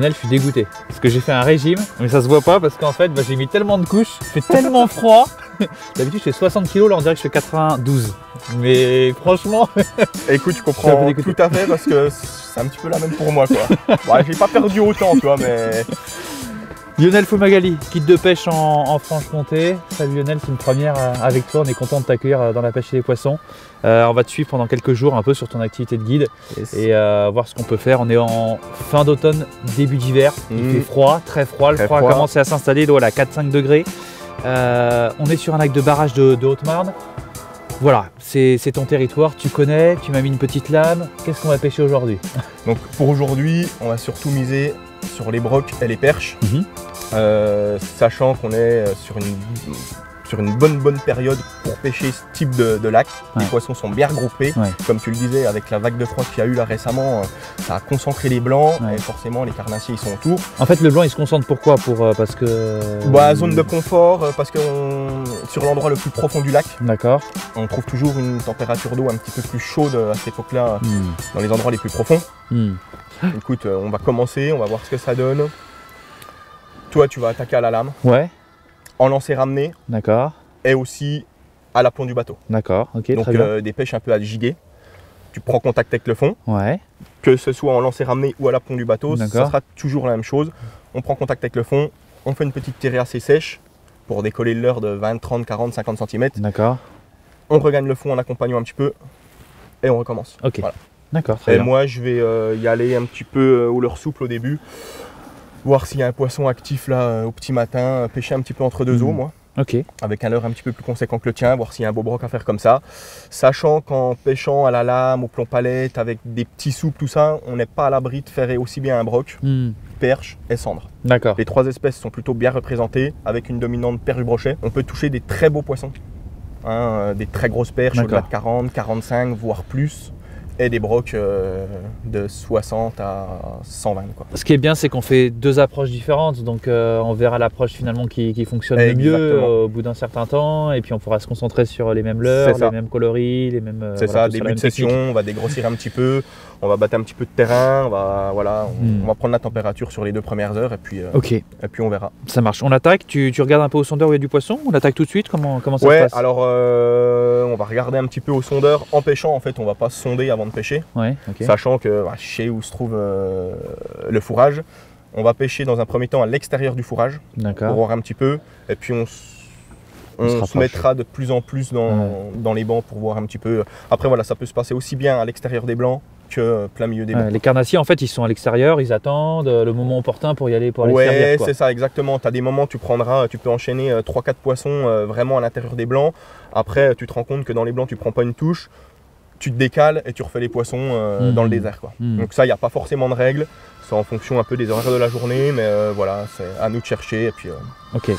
Lionel, je suis dégoûté. Parce que j'ai fait un régime, mais ça se voit pas parce qu'en fait, bah, j'ai mis tellement de couches, il fait tellement froid. D'habitude, je fais 60 kg, là on dirait que je fais 92. Mais franchement, Écoute, je comprends tout à fait parce que c'est un petit peu la même pour moi quoi. J'ai pas perdu autant, tu vois, mais Lionel Fumagali, kit de pêche en, en Franche-Comté. Salut Lionel, c'est une première euh, avec toi. On est content de t'accueillir euh, dans la pêche et les poissons. Euh, on va te suivre pendant quelques jours un peu sur ton activité de guide et euh, voir ce qu'on peut faire. On est en fin d'automne, début d'hiver. Il fait froid, très froid. Le Très froid, a commencé à s'installer. L'eau à 4-5 degrés. Euh, on est sur un lac de barrage de, de Haute-Marne. Voilà, c'est c'est ton territoire, tu connais, tu m'as mis une petite lame. Qu'est-ce qu'on va pêcher aujourd'hui? Donc pour aujourd'hui, on va surtout miser sur les brocs et les perches, Mhm. Euh, sachant qu'on est euh, sur une, sur une bonne bonne période pour pêcher ce type de, de lac. Les poissons sont bien regroupés, Ouais. comme tu le disais, avec la vague de froid qu'il y a eu là récemment, euh, ça a concentré les blancs Ouais. et forcément les carnassiers ils sont autour. En fait, le blanc il se concentre pourquoi? Pour, euh, Parce que. Bah, zone de confort, parce que on- sur l'endroit le plus profond du lac, D'accord. on trouve toujours une température d'eau un petit peu plus chaude à cette époque-là, Hmm. dans les endroits les plus profonds. Hmm. Écoute, euh, on va commencer, on va voir ce que ça donne. Toi, tu vas attaquer à la lame, Ouais, en lancer ramener d'accord. et aussi à l'aplomb du bateau. D'accord, ok, Donc très bien. euh, des pêches un peu à giguer. Tu prends contact avec le fond, Ouais, que ce soit en lancer ramener ou à l'aplomb du bateau, ça sera toujours la même chose. On prend contact avec le fond, on fait une petite tirée assez sèche pour décoller le leurre de 20, 30, 40, 50 cm. d'accord. On regagne le fond en accompagnant un petit peu et on recommence. Ok, Voilà. D'accord, Et bien. moi, je vais euh, y aller un petit peu euh, au leurre souple au début, voir s'il y a un poisson actif là euh, au petit matin, pêcher un petit peu entre deux Mhm. eaux, moi, Ok, avec un leurre un petit peu plus conséquent que le tien, voir s'il y a un beau broc à faire comme ça. Sachant qu'en pêchant à la lame, au plomb palette, avec des petits soupes, tout ça, on n'est pas à l'abri de faire aussi bien un broc, Hmm, perche et cendre. d'accord. Les trois espèces sont plutôt bien représentées, avec une dominante perche brochet. On peut toucher des très beaux poissons, hein, des très grosses perches, au-delà de 40, 45, voire plus, et des brocs euh, de 60 à 120. Quoi. Ce qui est bien, c'est qu'on fait deux approches différentes, donc euh, on verra l'approche finalement qui, qui fonctionne le mieux euh, au bout d'un certain temps, et puis on pourra se concentrer sur les mêmes leurres, les mêmes coloris, les mêmes. C'est voilà, ça, début de session, on va dégrossir un petit peu, on va battre un petit peu de terrain, on va, voilà, on, Hmm. on va prendre la température sur les deux premières heures et puis, euh, et puis on verra. ça marche. On attaque, tu, tu regardes un peu au sondeur où il y a du poisson? On attaque tout de suite Comment, comment ça ouais, se passe? alors euh, on va regarder un petit peu au sondeur. En pêchant, en fait, on va pas sonder avant de pêcher, Ouais, sachant que bah, je sais où se trouve euh, le fourrage. On va pêcher dans un premier temps à l'extérieur du fourrage pour voir un petit peu, et puis on, On se mettra de plus en plus dans, dans les bancs pour voir un petit peu. Après voilà, ça peut se passer aussi bien à l'extérieur des blancs que plein milieu des. Ouais, les carnassiers, en fait, ils sont à l'extérieur, ils attendent euh, le moment opportun pour y aller, pour aller Ouais, c'est ça, exactement. Tu as des moments, tu prendras, tu peux enchaîner 3-4 poissons euh, vraiment à l'intérieur des blancs. Après, tu te rends compte que dans les blancs, tu prends pas une touche, tu te décales et tu refais les poissons euh, Mhm. dans le désert. Quoi. Mhm. Donc ça, il n'y a pas forcément de règles. C'est en fonction un peu des horaires de la journée, mais euh, voilà, c'est à nous de chercher. Et puis, euh, Ok.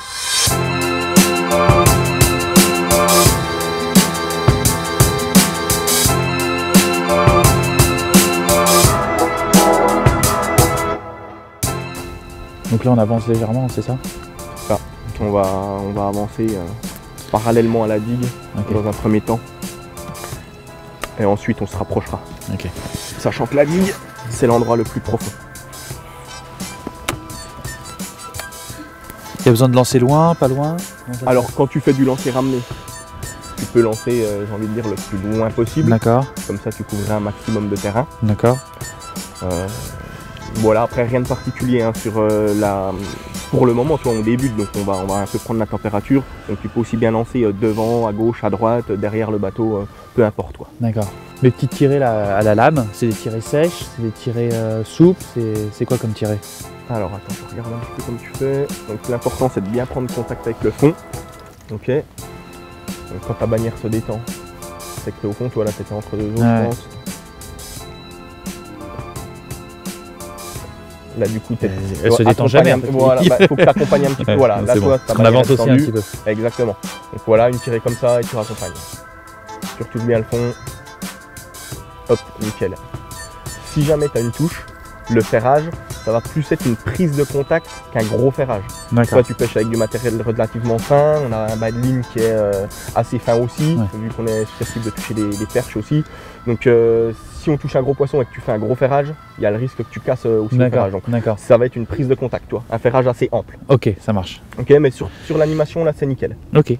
Donc là on avance légèrement, c'est ça? On, va, on va avancer euh, parallèlement à la digue dans un premier temps. Et ensuite, on se rapprochera. Sachant que la digue, c'est l'endroit le plus profond. Il y a besoin de lancer loin, pas loin? Alors, quand tu fais du lancer ramené, tu peux lancer, euh, j'ai envie de dire, le plus loin possible. D'accord, Comme ça, tu couvriras un maximum de terrain. d'accord. Euh, voilà, après, rien de particulier hein, sur euh, la. Pour le moment, tu vois, on débute, donc on va, on va un peu prendre la température. Donc, tu peux aussi bien lancer euh, devant, à gauche, à droite, euh, derrière le bateau, peu importe quoi. D'accord. Les petites tirées là, à la lame, c'est des tirées sèches, c'est des tirées souples, c'est- quoi comme tirée Alors, attends, je regarde un petit peu comme tu fais. Donc, l'important, c'est de bien prendre contact avec le fond. Ok. Donc, quand ta bannière se détend, c'est que t'es au fond, toi là, t'étais entre deux eaux, Ouais. je pense. Là, du coup. Elle se détend jamais, un. Voilà, bah, faut que tu accompagnes un petit peu. Voilà, là, toi, bon. bannière avance aussi un petit peu. Exactement. Donc voilà, une tirée comme ça et tu raccompagnes. Tu retouches bien le fond. Hop, nickel. Si jamais tu as une touche, le ferrage, ça va plus être une prise de contact qu'un gros ferrage. Toi, tu pêches avec du matériel relativement fin, on a un bas de ligne qui est euh, assez fin aussi, Ouais. vu qu'on est susceptible de toucher des, des perches aussi. Donc, euh, si on touche un gros poisson et que tu fais un gros ferrage, il y a le risque que tu casses euh, aussi le ferrage. Donc, ça va être une prise de contact, toi, un ferrage assez ample. Ok, ça marche. Ok, mais sur, sur l'animation, là, c'est nickel. Ok.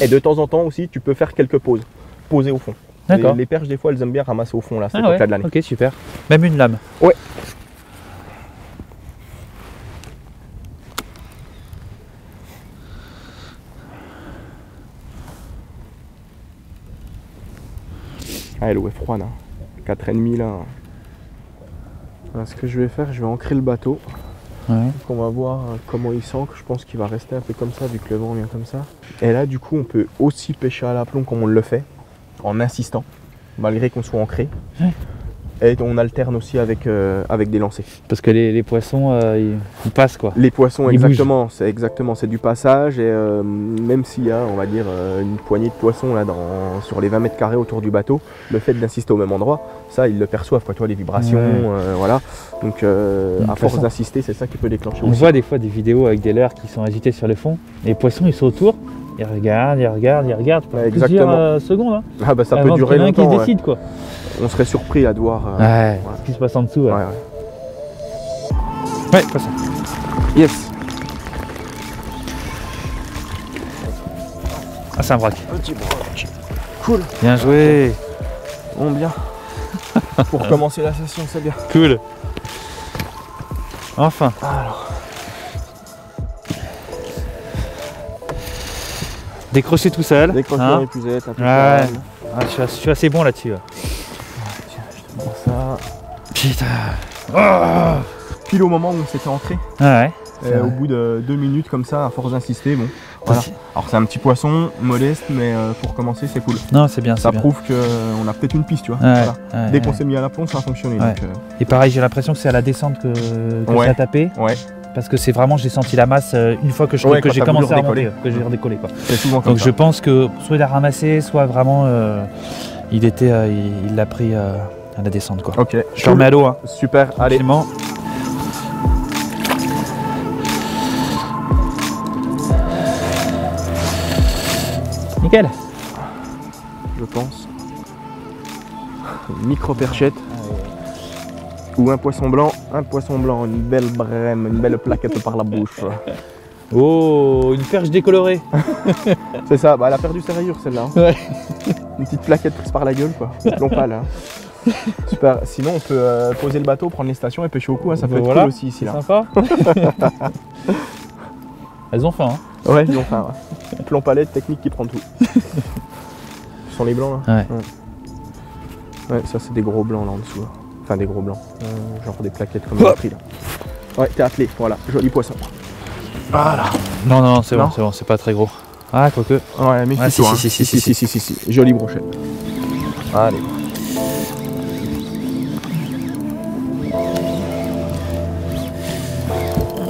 Et de temps en temps aussi, tu peux faire quelques pauses, poser au fond. D'accord. Les, les perches, des fois, elles aiment bien ramasser au fond, là, cette Ah ouais. de l'année. Ok, super. Même une lame. Ouais. Ah, l'eau est froide. Hein. 4,5 là. Voilà, ce que je vais faire, je vais ancrer le bateau. Ouais. Donc on va voir euh, comment il s'ancre. Je pense qu'il va rester un peu comme ça vu que le vent vient comme ça. Et là, du coup, on peut aussi pêcher à l'aplomb comme on le fait, en insistant, malgré qu'on soit ancré. Ouais. Et on alterne aussi avec, euh, avec des lancers. Parce que les, les poissons, euh, ils, ils passent quoi. Les poissons, Ils exactement, c'est exactement, c'est du passage et euh, même s'il y a, on va dire, une poignée de poissons là dans, sur les 20 mètres carrés autour du bateau, le fait d'insister au même endroit, ça ils le perçoivent, quoi, tu vois, les vibrations, Ouais. voilà. Donc à force d'insister, c'est ça qui peut déclencher On aussi. voit des fois des vidéos avec des leurres qui sont agités sur le fond. Les poissons, ils sont autour. Ils regardent, ils regardent, ils regardent pendant Ouais, plusieurs exactement. euh, secondes. Hein, Ah bah ça avant peut durer y en qui ouais. décide quoi. On serait surpris à de voir. euh, Ouais, ce qui se passe en dessous. Ouais, ouais, ouais. ouais poisson. Yes. Ah, c'est un braque. Petit. Cool. Bien joué. Bon bien. Pour commencer la session, c'est bien. Cool. Enfin. Décrocher tout seul. Décroche hein. bien épuisette, un peu Ouais. Ah, je, suis, je suis assez bon là-dessus. ça. Putain. Oh. Pile au moment où on s'était ancré, Ah ouais. euh, au bout de deux minutes comme ça, à force d'insister, bon. Voilà. Alors c'est un petit poisson, modeste, mais euh, pour commencer c'est cool. Non, c'est bien, c'est Ça prouve qu'on a peut-être une piste, tu vois. Ouais, Voilà. ouais, Dès qu'on s'est mis à la plomb, ça a fonctionné. Ouais. donc, euh, Et pareil, j'ai l'impression que c'est à la descente que, que Ouais. ça a tapé. ouais, Parce que c'est vraiment, j'ai senti la masse euh, une fois que Ouais, j'ai commencé à redécoller. remonter, que j'ai redécollé. Quoi. c'est souvent comme Donc ça. je pense que soit il a ramassé, soit vraiment euh, il était, euh, il l'a pris à la descente. Quoi. Ok, Je te remets à l'eau. Hein. super, allez. Nickel. je pense. Micro perchette. Ou un poisson blanc, un poisson blanc, une belle brème, une belle plaquette par la bouche. Oh, une perche décolorée. C'est ça, bah elle a perdu sa rayure celle-là. hein. Ouais. Une petite plaquette prise par la gueule quoi. Pas là. Super. Sinon on peut euh, poser le bateau, prendre les stations et pêcher au coup, hein, ça peut Bah être cool aussi ici là. Sympa. Elles ont faim. Hein. Ouais, ils ont faim. Ouais. Plomb palette, technique qui prend tout. Ce sont les blancs là Ouais. Ouais, ça c'est des gros blancs là en dessous. là. Enfin des gros blancs. Euh, genre des plaquettes comme on a pris là. Ouais, t'es attelé, voilà, joli poisson. Voilà. Non, non, c'est bon, c'est bon, c'est pas très gros. Ah, quoique. Ouais, mais Ouais, si, si, si, si, si, si, si, si, si. Jolie brochette. Allez.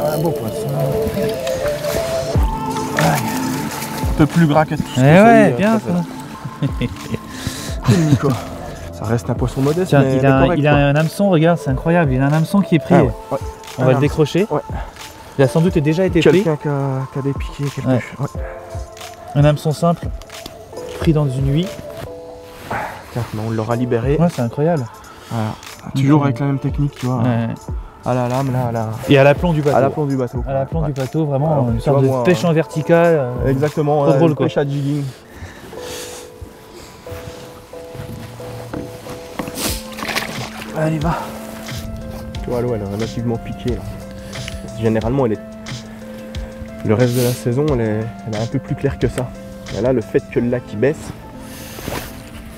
Un beau poisson. Un peu plus gras que tout ce Eh s'est ouais, bien euh, ça. Cool, Nico. Ça reste un poisson modeste, Tiens, mais, il a, un, correct, il a quoi. un hameçon, regarde, c'est incroyable. Il a un hameçon qui est pris. Ah ouais, ouais. On Un va le hameçon. décrocher. Ouais. Il a sans doute déjà été pris. Quelqu'un qui a, a quelque chose. Un hameçon simple, pris dans une. Tiens, mais on l'aura libéré. Ouais, c'est incroyable. Voilà. Toujours avec la même technique, tu vois. Ouais. À la lame, là, à la, Et à l'aplomb du bateau. à l'aplomb du bateau. À l'aplomb du bateau, vraiment une sorte de pêche en verticale. euh, Exactement, Trop drôle, quoi. pêche à jigging. Allez, va. Tu vois, l'eau, elle est relativement piquée. Là. Généralement, elle est. Le reste de la saison, elle est, elle est un peu plus claire que ça. Et là, le fait que le lac il baisse,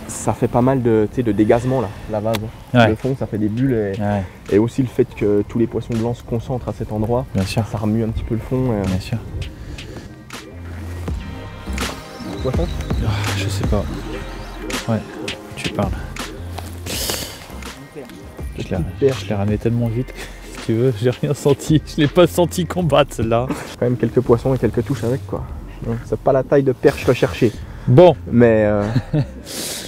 ça fait pas mal de, tu sais, de dégazement là, la vase. Ouais. Le fond, ça fait des bulles. Et, Ouais, et aussi le fait que tous les poissons blancs se concentrent à cet endroit, bien sûr. ça remue un petit peu le fond. et- Bien sûr. Poisson? Je sais pas. Ouais, tu parles. Je l'ai- perche. je l'ai ramené tellement vite que, si tu veux, j'ai rien senti. Je l'ai pas senti combattre celle-là. quand même quelques poissons et quelques touches avec quoi. Donc, C'est pas la taille de perche recherchée, Bon, mais euh,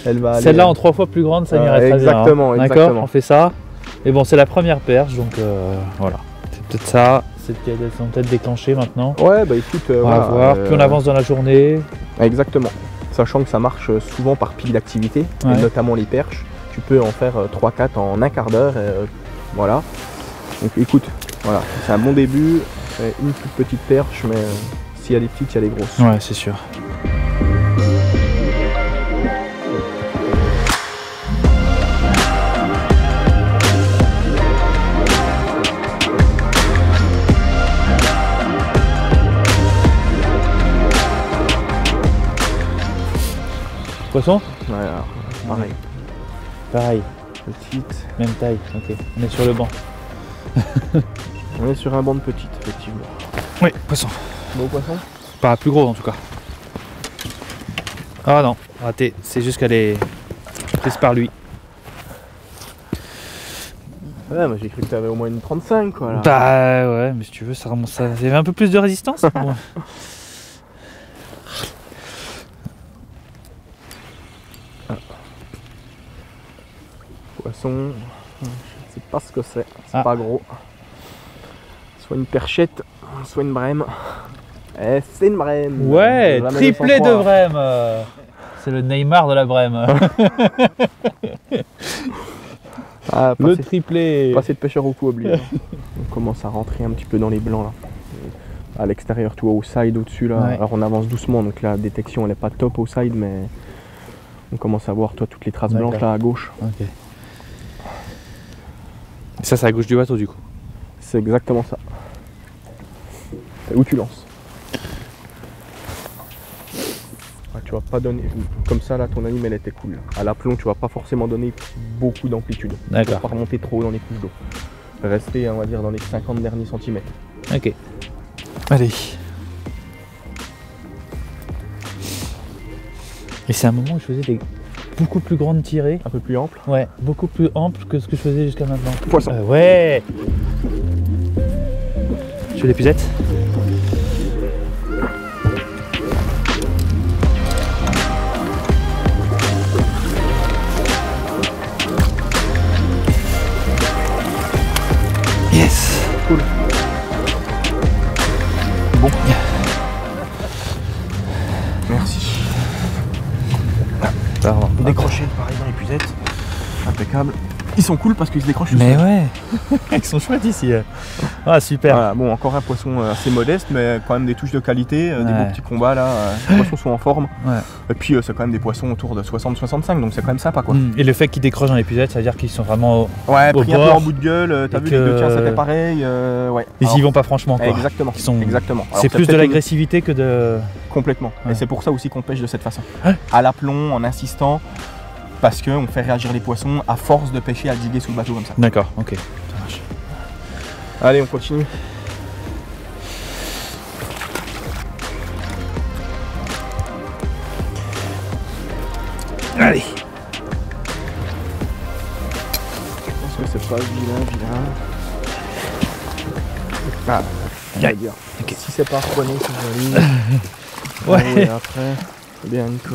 elle va aller. celle-là en trois fois plus grande, ça Euh, m'irait très bien. hein. exactement, D'accord exactement. On fait ça. Mais bon, c'est la première perche, donc euh, voilà. C'est peut-être ça. C'est sont peut-être déclenchées maintenant. Ouais, bah écoute, euh, On va voilà, voir. euh, Plus on avance dans la journée. Exactement. Sachant que ça marche euh, souvent par pic d'activité, et Ouais. notamment les perches. Tu peux en faire 3-4 en un quart d'heure. euh, voilà. Donc écoute, voilà, c'est un bon début. Une toute petite perche, mais euh, s'il y a des petites, il y a des grosses. Ouais, c'est sûr. Poisson? Ouais, alors, pareil. Pareil, Petite. même taille. Ok, on est sur le banc. On est sur un banc de petites, effectivement. Oui, poisson. Beau poisson? Pas plus gros en tout cas. Ah non, raté. C'est juste qu'elle est prise par lui. Ouais, moi j'ai cru que t'avais au moins une 35 quoi. Là. Bah ouais, mais si tu veux, ça remonte ça. Il y avait un peu plus de résistance. Poisson, je sais pas ce que c'est, c'est Ah. pas gros. Soit une perchette, soit une brème. Eh, c'est une brème Ouais, triplé de euh. C'est le Neymar de la Brême. Ah, le triplé. passé de pêcheur au coup oublié. on commence à rentrer un petit peu dans les blancs là. À l'extérieur, tout au side, au-dessus là. Ouais. Alors on avance doucement, donc la détection elle est pas top au side, mais on commence à voir toi toutes les traces blanches là à gauche. Ok. Ça, c'est à gauche du bateau du coup. C'est exactement ça. Et où tu lances Ah, Tu vas pas donner. Comme ça là ton anime elle était cool. À l'aplomb tu vas pas forcément donner beaucoup d'amplitude. Tu vas D'accord. pas remonter trop dans les couches d'eau. Rester on va dire dans les 50 derniers centimètres. Ok. Allez. Et c'est un moment où je faisais des beaucoup plus grandes tirées. Un peu plus ample. Ouais, beaucoup plus ample que ce que je faisais jusqu'à maintenant. Poisson. Euh, ouais Tu veux l'épuisette? Ils sont cool parce qu'ils se décrochent Mais ouais Ils sont chouettes ici Ah super Voilà, bon, encore un poisson euh, assez modeste, mais quand même des touches de qualité, euh, des beaux petits combats là. euh, les poissons sont en forme. Ouais. Et puis c'est quand même des poissons autour de 60-65, donc c'est quand même sympa quoi. Mm. Et le fait qu'ils décrochent dans l'épuisette, ça veut dire qu'ils sont vraiment... Ouais, Au pris un peu bord. en bout de gueule, t'as vu que- les deux tiens c'était pareil. euh, ouais. Ils Alors, y vont pas franchement quoi. Exactement. Ils sont- Exactement. C'est plus de une- l'agressivité que de... Complètement. Ouais. Et c'est pour ça aussi qu'on pêche de cette façon. Ouais. À l'aplomb, en insistant, parce qu'on fait réagir les poissons à force de pêcher à diguer sous le bateau comme ça. D'accord, ok. Ça marche. Allez, on continue. Allez Je pense que c'est pas vilain, vilain. Ah, on va dire. Ok. Si c'est pas reconnu, c'est joli. Ouais. Et après, c'est bien Nico.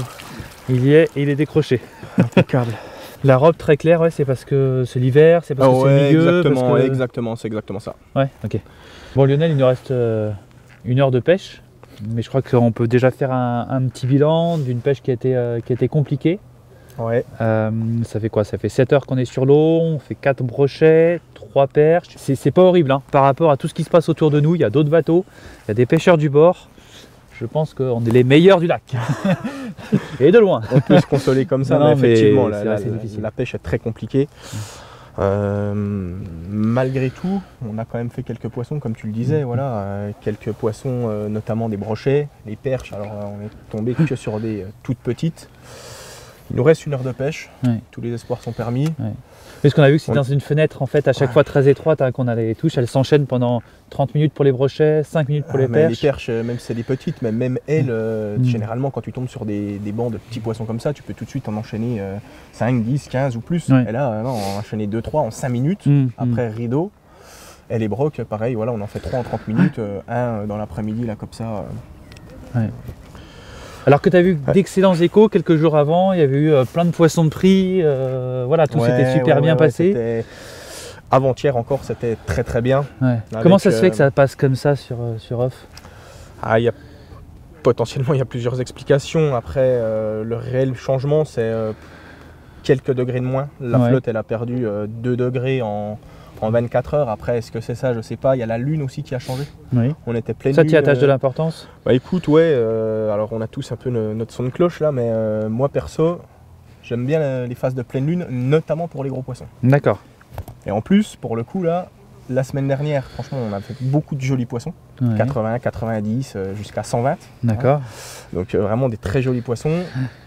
Il y est et il est décroché. Impeccable. La robe très claire, ouais, c'est parce que c'est l'hiver, c'est parce Ah que c'est le milieu. exactement, parce que- exactement, c'est exactement ça. Ouais, ok. Bon Lionel, il nous reste euh, une heure de pêche, mais je crois qu'on peut déjà faire un, un petit bilan d'une pêche qui a été, euh, qui a été compliquée. Ouais. Euh, ça fait quoi? Ça fait 7 heures qu'on est sur l'eau, on fait 4 brochets, 3 perches. C'est c'est pas horrible hein. par rapport à tout ce qui se passe autour de nous. Il y a d'autres bateaux, il y a des pêcheurs du bord. Je pense qu'on est les meilleurs du lac. Et de loin. On peut se consoler comme ça, Non, mais non, mais effectivement, la, pêche est très compliquée. Euh, malgré tout, on a quand même fait quelques poissons, comme tu le disais, Mm. voilà, euh, quelques poissons, euh, notamment des brochets, les perches. Alors, on est tombé que sur des toutes petites. Il nous reste une heure de pêche. Tous les espoirs sont permis. Qu'on a vu que c'est On- dans une fenêtre en fait à chaque Ouais. fois très étroite hein, qu'on a les touches. Elles s'enchaînent pendant 30 minutes pour les brochets, 5 minutes pour Ah, les mais perches. euh, même si c'est des petites, mais même elles, euh, Mm. généralement, quand tu tombes sur des, des bancs de petits poissons comme ça, tu peux tout de suite en enchaîner euh, 5, 10, 15 ou plus. Ouais. Et là, euh, non, on en enchaîner 2, 3 en 5 minutes. Mm, mm. Après rideau. Et les brocs, pareil, voilà, on en fait 3 en 30 minutes, euh, un dans l'après-midi, là, comme ça. Alors que tu as vu Ouais. d'excellents échos quelques jours avant, il y avait eu euh, plein de poissons de prix, euh, voilà, tout Ouais, s'était super ouais, bien passé. Avant-hier encore, c'était très très bien. Comment ça se fait euh, que ça passe comme ça sur, euh, sur off? Ah, il y a potentiellement il y a plusieurs explications. Après, euh, le réel changement, c'est euh, quelques degrés de moins. La flotte, elle a perdu 2 degrés en, en 24 heures. Après, est-ce que c'est ça? Je sais pas. Il y a la lune aussi qui a changé. Oui. On était pleine Ça, lune. tu y attaches de euh, l'importance? Bah écoute, ouais. euh, alors, on a tous un peu no- notre son de cloche là, mais euh, moi perso, j'aime bien les phases de pleine lune, notamment pour les gros poissons. D'accord. Et en plus, pour le coup là. La semaine dernière, franchement, on a fait beaucoup de jolis poissons, Ouais. 80, 90, euh, jusqu'à 120. D'accord. Donc euh, vraiment des très jolis poissons.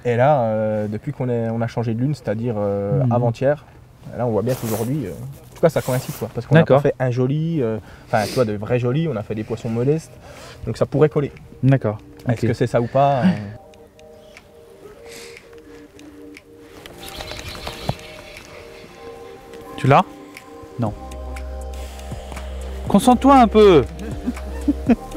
Et là, euh, depuis qu'on on a changé de lune, c'est-à-dire euh, Mhm. avant-hier, là on voit bien qu'aujourd'hui, tout cas ça coïncide quoi, parce qu'on a pas fait un joli, euh, enfin tu vois de vrais jolis, on a fait des poissons modestes, donc ça pourrait coller. D'accord. Est-ce que c'est ça ou pas euh, Tu l'as? Non. Concentre-toi un peu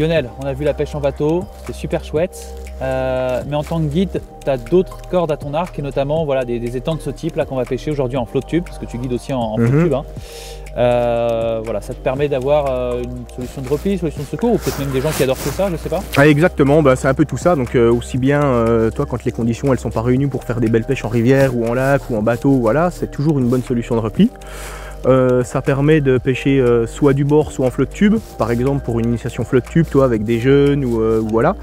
Lionel, on a vu la pêche en bateau, c'est super chouette. Euh, mais en tant que guide, tu as d'autres cordes à ton arc, et notamment voilà, des, des étangs de ce type là qu'on va pêcher aujourd'hui en flotte tube, parce que tu guides aussi en, en flotte Mhm. tube. hein. Euh, voilà, ça te permet d'avoir euh, une solution de repli, une solution de secours, ou peut-être même des gens qui adorent tout ça, je sais pas. Ah, Exactement, bah, c'est un peu tout ça. Donc euh, aussi bien, toi, quand les conditions elles sont pas réunies pour faire des belles pêches en rivière ou en lac ou en bateau, voilà, c'est toujours une bonne solution de repli. Euh, ça permet de pêcher euh, soit du bord, soit en flotte tube. Par exemple, pour une initiation flotte tube, toi, avec des jeunes ou, euh, voilà.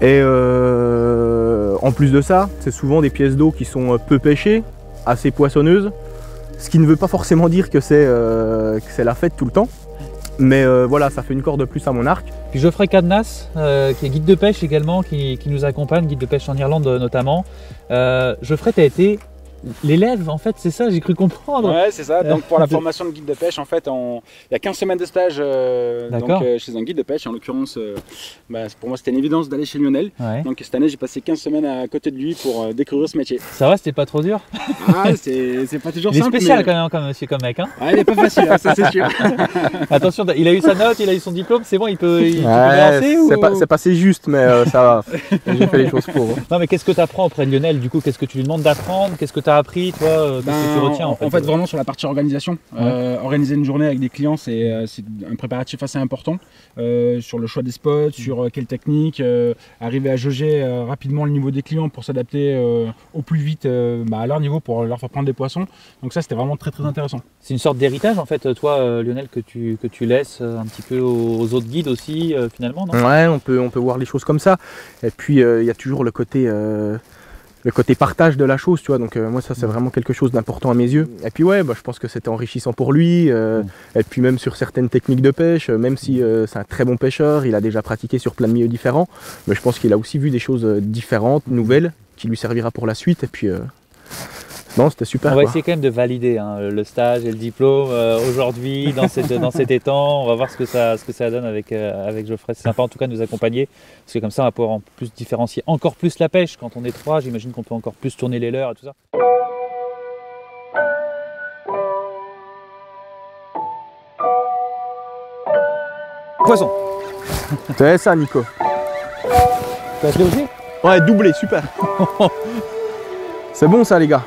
Et en plus de ça, c'est souvent des pièces d'eau qui sont peu pêchées, assez poissonneuses. Ce qui ne veut pas forcément dire que c'est la fête tout le temps. Mais voilà, ça fait une corde de plus à mon arc. Puis Geoffrey Cadnas, euh, qui est guide de pêche également, qui, qui nous accompagne, guide de pêche en Irlande notamment. Geoffrey, tu as été l'élève, en fait, c'est ça, j'ai cru comprendre. Ouais, c'est ça. Donc pour la formation de guide de pêche, en fait, on- il y a 15 semaines de stage euh, donc, euh, chez un guide de pêche. En l'occurrence, euh, bah, pour moi, c'était une évidence d'aller chez Lionel. Ouais. Donc cette année, j'ai passé 15 semaines à côté de lui pour euh, découvrir ce métier. Ça va, c'était pas trop dur? Ah, c'est pas toujours Il est simple. spécial mais- quand même comme monsieur, comme mec. Hein. Ouais, il est pas facile, hein, ça c'est sûr. Attention, il a eu sa note, il a eu son diplôme, c'est bon, il peut, il, il Ouais, c'est ou... pas, c'est passé juste, mais euh, ça va. J'ai fait les choses pour. hein. Non, mais qu'est-ce que tu apprends auprès de Lionel Du coup, qu'est-ce que tu lui demandes d'apprendre Qu'est-ce que tu appris, toi euh, Qu'est-ce que tu Ben, retiens en fait, vraiment sur la partie organisation. Euh, organiser une journée avec des clients, c'est euh, c'est un préparatif assez important euh, sur le choix des spots, sur euh, quelle technique, euh, arriver à jauger euh, rapidement le niveau des clients pour s'adapter euh, au plus vite euh, bah, à leur niveau pour leur faire prendre des poissons. Donc ça, c'était vraiment très très intéressant. C'est une sorte d'héritage en fait, toi, euh, Lionel, que tu, que tu laisses euh, un petit peu aux, autres guides aussi, euh, finalement, non? Ouais, on peut, on peut voir les choses comme ça. Et puis, euh, il y a toujours le côté, euh, le côté partage de la chose, tu vois. Donc, euh, moi, ça, c'est vraiment quelque chose d'important à mes yeux. Et puis, ouais, bah, je pense que c'était enrichissant pour lui. euh, Mm. Et puis, même sur certaines techniques de pêche, euh, même si euh, c'est un très bon pêcheur, il a déjà pratiqué sur plein de milieux différents. Mais je pense qu'il a aussi vu des choses différentes, nouvelles, qui lui servira pour la suite. Et puis, non, c'était super. On va quoi. essayer quand même de valider hein, le stage et le diplôme euh, aujourd'hui dans, cette, dans cet étang. On va voir ce que ça, ce que ça donne avec, euh, avec Geoffrey. C'est sympa en tout cas de nous accompagner parce que comme ça on va pouvoir en plus différencier encore plus la pêche. Quand on est trois, j'imagine qu'on peut encore plus tourner les leurres et tout ça. Poisson C'est ça, Nico? Tu as joué aussi? Ouais, doublé, super. c'est bon, ça, les gars.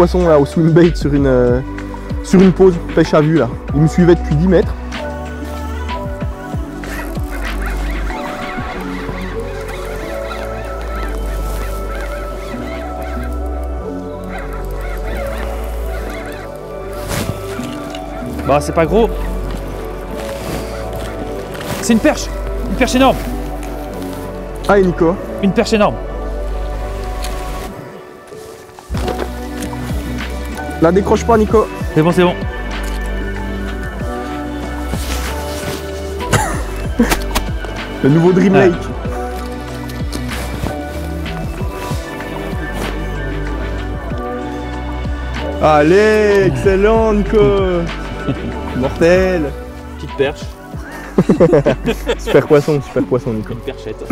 poisson là, au swimbait sur une, euh, sur une pause pêche à vue là. Il me suivait depuis 10 mètres. Bah c'est pas gros. C'est une perche Une perche énorme ah, Allez Nico Une perche énorme La décroche pas Nico. C'est bon, c'est bon. Le nouveau Dream Ah. Lake. Allez, excellent Nico. Mortel. Petite perche. Super poisson, super poisson Nico. Une perchette.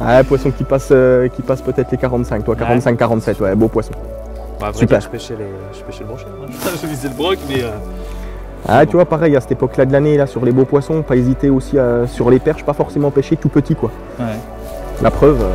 Ah, poisson qui passe, euh, qui passe peut-être les 45, toi, 45-47, ouais, beau poisson. Bah, Super. dire, je pêchais, les... je pêchais le brochet. hein. je visais le broc, mais. euh, Ah, tu vois, pareil, à cette époque-là de l'année, là, sur les beaux poissons, pas hésiter aussi à- sur les perches, pas forcément pêcher tout petit, quoi. Ouais. La preuve. euh,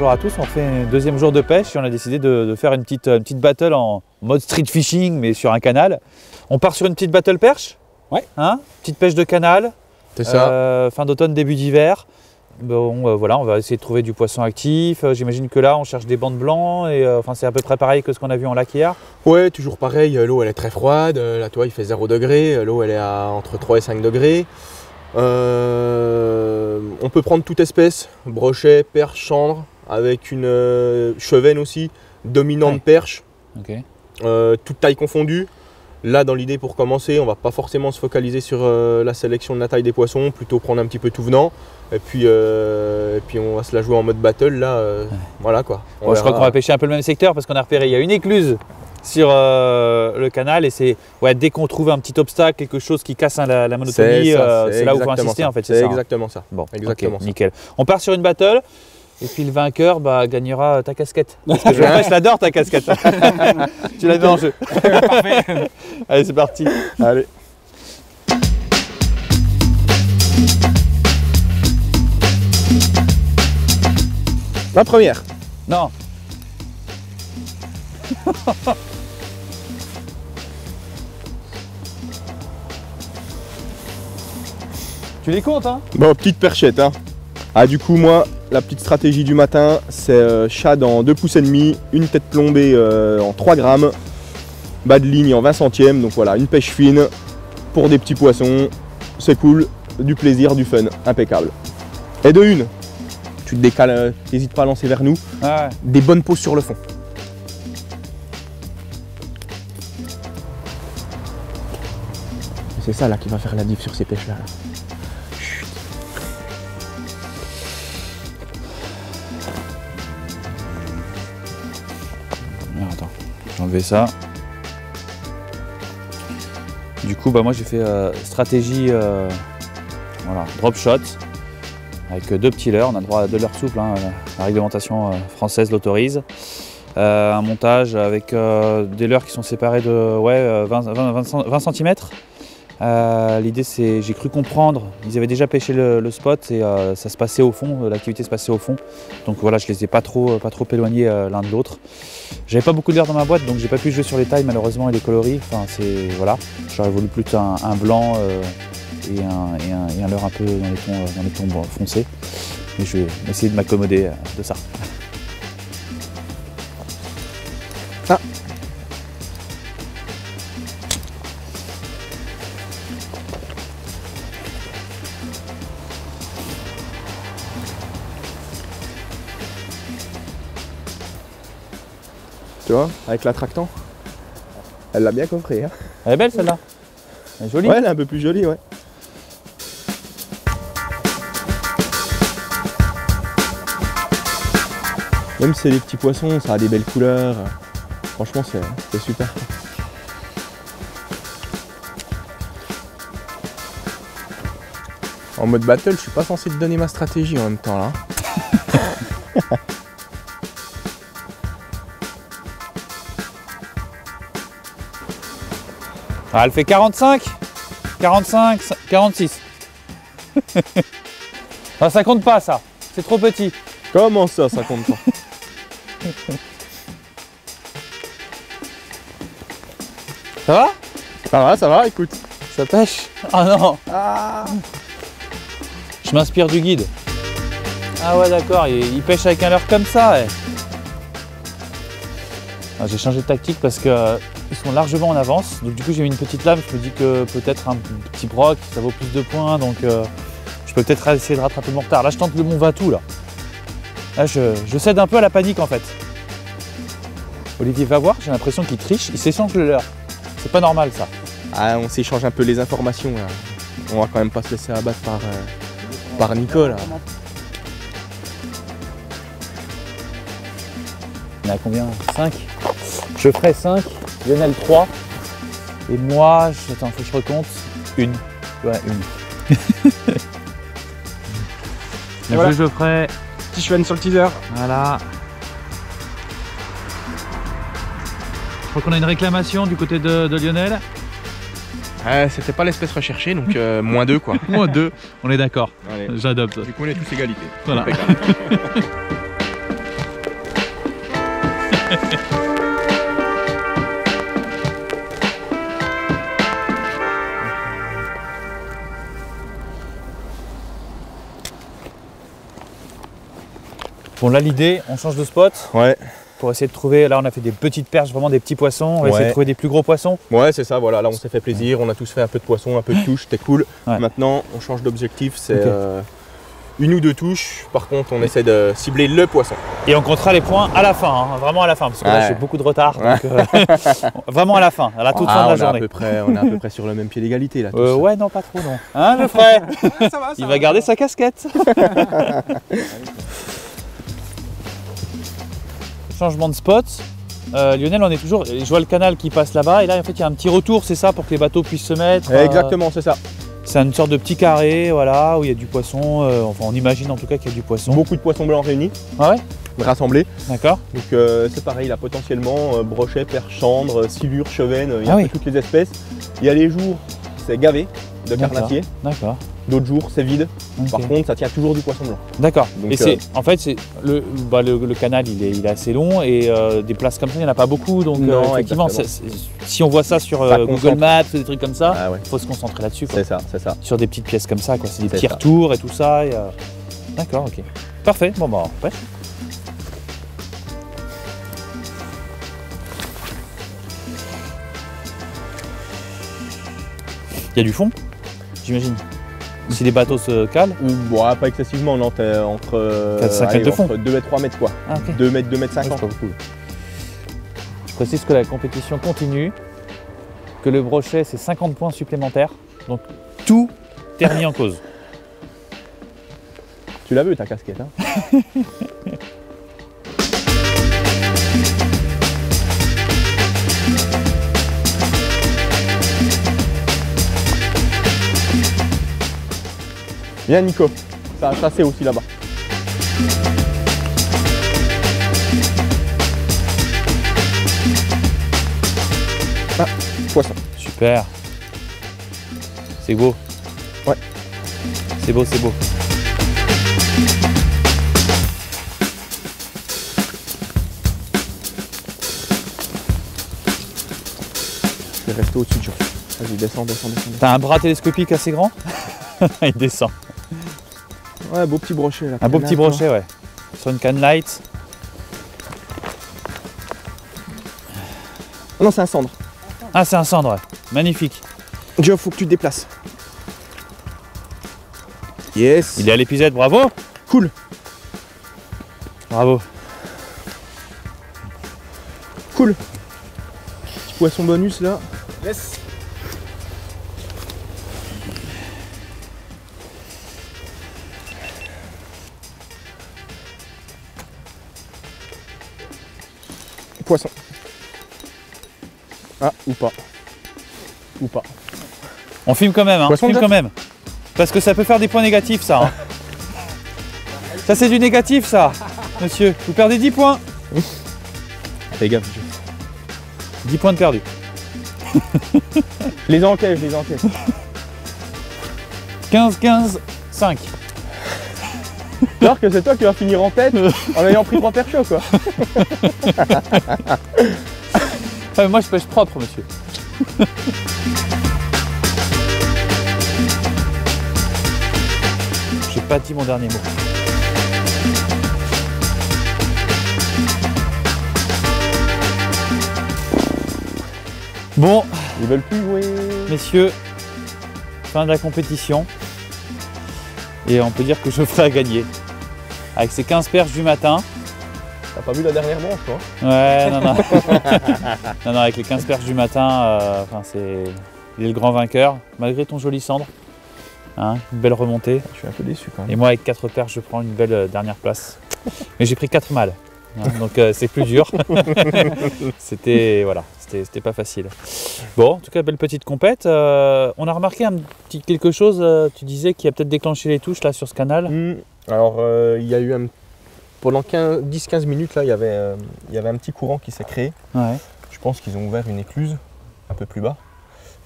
Bonjour à tous, on fait un deuxième jour de pêche et on a décidé de, de faire une petite, une petite battle en mode street fishing mais sur un canal. On part sur une petite battle perche Ouais. Hein petite pêche de canal, C'est ça. euh, fin d'automne, début d'hiver. Bon, euh, voilà, on va essayer de trouver du poisson actif. Euh, J'imagine que là, on cherche des bandes blancs et euh, enfin, c'est à peu près pareil que ce qu'on a vu en lac hier. Ouais, toujours pareil, l'eau elle est très froide, là toi il fait 0 degré, l'eau elle est à entre 3 et 5 degrés. On peut prendre toute espèce, brochet, perche, cendre, avec une euh, chevaine aussi, dominante Ouais. perche, Ok. euh, toute taille confondue. Là dans l'idée pour commencer, on va pas forcément se focaliser sur euh, la sélection de la taille des poissons, plutôt prendre un petit peu tout venant. Et puis, euh, et puis on va se la jouer en mode battle là, euh, voilà quoi. On Bon, je crois qu'on va pêcher un peu le même secteur parce qu'on a repéré, il y a une écluse sur le canal et c'est ouais, dès qu'on trouve un petit obstacle, quelque chose qui casse hein, la, la monotonie, C'est là où il faut insister ça. en fait. C'est hein. exactement ça. Bon, Exactement ça. nickel. On part sur une battle et puis le vainqueur bah, gagnera euh, ta casquette. Parce que je, l'adore ta casquette. tu la mets en jeu. Allez, c'est parti. Allez. La première. Non. tu les comptes, hein? Bon, petite perchette, hein. Ah, du coup, moi, la petite stratégie du matin, c'est euh, shad en 2 pouces et demi, une tête plombée euh, en 3 grammes, bas de ligne en 20 centièmes. Donc voilà, une pêche fine pour des petits poissons. C'est cool, du plaisir, du fun, impeccable. Et de une, tu te décales, euh, n'hésite pas à lancer vers nous, Ouais. des bonnes pauses sur le fond. C'est ça là qui va faire la diff sur ces pêches là. Ça. Du coup, bah, moi j'ai fait euh, stratégie euh, voilà, drop shot avec euh, deux petits leurres. On a le droit à deux leurres souples, hein, la réglementation française l'autorise. Un montage avec des leurres qui sont séparés de ouais, euh, 20, 20, 20 cm Euh, L'idée c'est, j'ai cru comprendre, ils avaient déjà pêché le, spot et euh, ça se passait au fond, l'activité se passait au fond. Donc voilà, je les ai pas trop, pas trop éloignés euh, l'un de l'autre. J'avais pas beaucoup leurre dans ma boîte, donc j'ai pas pu jouer sur les tailles malheureusement et les coloris. Enfin c'est voilà, j'aurais voulu plutôt un, blanc et, un, et, un, leurre un peu dans les tons, foncés. Mais je vais essayer de m'accommoder de ça. Tu vois, avec l'attractant. Elle l'a bien coffré. Hein. Elle est belle celle-là. Elle est jolie. Ouais, elle est un peu plus jolie, ouais. Même si c'est des petits poissons, ça a des belles couleurs. Franchement, c'est c'est super. En mode battle, je suis pas censé te donner ma stratégie en même temps là. Ah, elle fait 45 45, 46. ah, ça compte pas ça, c'est trop petit. Comment ça, ça compte pas? Ça va? Ça va, ça va, écoute. Ça pêche? Ah non Ah Je m'inspire du guide. Ah ouais d'accord, il, il pêche avec un leurre comme ça. ouais. Ah, j'ai changé de tactique parce que ils sont largement en avance. Donc du coup j'ai mis une petite lame, je me dis que peut-être un petit broc, ça vaut plus de points, donc euh, je peux peut-être essayer de rattraper mon retard. Là je tente le mon va-tout là. Là je, je cède un peu à la panique en fait. Olivier va voir, j'ai l'impression qu'il triche, il s'échange le leurre. C'est pas normal ça. Ah, on s'échange un peu les informations là. On va quand même pas se laisser abattre par, euh, par Nico là. On est à combien? 5 Je ferai 5, Lionel 3. Et moi, je... attends, faut que je recompte. Une. Ouais, une. Et voilà. je ferai. Petit cheval sur le teaser. Voilà. Je crois qu'on a une réclamation du côté de, de Lionel. Ah, C'était pas l'espèce recherchée, donc euh, moins 2 quoi. Moi, deux. On est d'accord. J'adopte. Du coup, on est tous égalité. Voilà. Bon, là, l'idée, on change de spot Ouais, pour essayer de trouver. Là, on a fait des petites perches, vraiment des petits poissons. On va essayer de trouver des plus gros poissons. ouais c'est ça, voilà, là on s'est fait plaisir, on a tous fait un peu de poisson, un peu de touche, c'était cool. Ouais. Maintenant, on change d'objectif, c'est euh, une ou deux touches. Par contre, on essaie de cibler le poisson. Et on comptera les points à la fin, hein, vraiment à la fin, parce que là j'ai beaucoup de retard. donc, euh, vraiment à la fin, à la toute Ah, fin de on, la est à journée. peu près, on est à peu près sur le même pied d'égalité là. tous. Euh, ouais, non, pas trop, non. Hein, le frère ça va, Il va garder sa casquette. Changement de spot. Euh, Lionel, on est toujours. Je vois le canal qui passe là-bas, et là, en fait, il y a un petit retour, c'est ça, pour que les bateaux puissent se mettre. euh, Exactement, c'est ça. C'est une sorte de petit carré, voilà, où il y a du poisson. euh, enfin, on imagine en tout cas qu'il y a du poisson. Beaucoup de poissons blancs réunis, Ah ouais? Rassemblés. D'accord. Donc c'est pareil, là potentiellement brochet, perche, cendre, silure, chevenne, il y a Ah oui. peu toutes les espèces. Il y a les jours, c'est gavé de D'accord. carnassier. D'accord. D'autres jours, c'est vide. Par contre, ça tient toujours du poisson blanc. D'accord. Et c'est, en fait, c'est le, bah, le, le canal, il est, il est assez long et euh, des places comme ça, il n'y en a pas beaucoup. Donc, Non, euh, effectivement, si on voit ça sur Ça euh, Google. Maps, des trucs comme ça, Ah ouais, il faut se concentrer là-dessus. c'est ça, c'est ça. Sur des petites pièces comme ça, quoi. C'est des petits ça. retours et tout ça. et, euh, D'accord, ok. Parfait. Bon, bah, ouais. Il y a du fond, j'imagine. Si les bateaux se calent. Ou bon, pas excessivement, non, t'es entre, euh, T'as cinq allez, mètres de fond. entre 2 et 3 mètres quoi. Ah, ok. 2 mètres, 2 mètres Ouais, c'est 50. pas beaucoup. Je précise que la compétition continue, que le brochet c'est 50 points supplémentaires, donc tout est remis en cause. Tu l'as vu ta casquette, hein Viens Nico, ça a chassé aussi là-bas. Ah, poisson. Super. C'est beau. Ouais. C'est beau, c'est beau. Je vais rester au-dessus de Joe. Vas-y, descends, descends, descends. T'as un bras télescopique assez grand? Il descend. Ouais, beau petit brochet là. Un beau petit brochet, ouais. Sur une canne light. Oh non, c'est un cendre. Ah, c'est un cendre, ouais. Magnifique. Joe, faut que tu te déplaces. Yes. Il est à l'épisode, bravo Cool. Bravo. Cool. Petit poisson bonus là. Yes. Poisson. Ah, ou pas. Ou pas. On filme quand même, hein. On Poisson filme Jack quand même. Parce que ça peut faire des points négatifs, ça. hein. ça, c'est du négatif, ça, monsieur. Vous perdez 10 points. Fais gaffe, Joe. 10 points de perdu. Les encaisse, les encaisse. 15, 15, 5. Alors que c'est toi qui vas finir en tête en ayant pris trois perchos quoi. Ah, mais moi, je pêche propre, monsieur. J'ai pas dit mon dernier mot. Bon, Ils veulent plus jouer. messieurs, fin de la compétition. Et on peut dire que je ferai à gagner. Avec ces 15 perches du matin. T'as pas vu la dernière manche toi Ouais, non, non. non, non, avec les 15 perches du matin, euh, enfin, c'est. Il est le grand vainqueur, malgré ton joli cendre. Hein, une belle remontée. Je suis un peu déçu quand même. Et moi, avec 4 perches, je prends une belle euh, dernière place. Mais j'ai pris 4 mâles. hein, donc euh, c'est plus dur. c'était voilà, c'était pas facile. Bon, en tout cas, belle petite compète. Euh, on a remarqué un petit quelque chose. euh, tu disais qui a peut-être déclenché les touches là sur ce canal. Hmm, Alors euh, il y a eu un... Pendant 15 10-15 minutes là, il y, avait, euh, il y avait un petit courant qui s'est créé. Ouais. Je pense qu'ils ont ouvert une écluse un peu plus bas.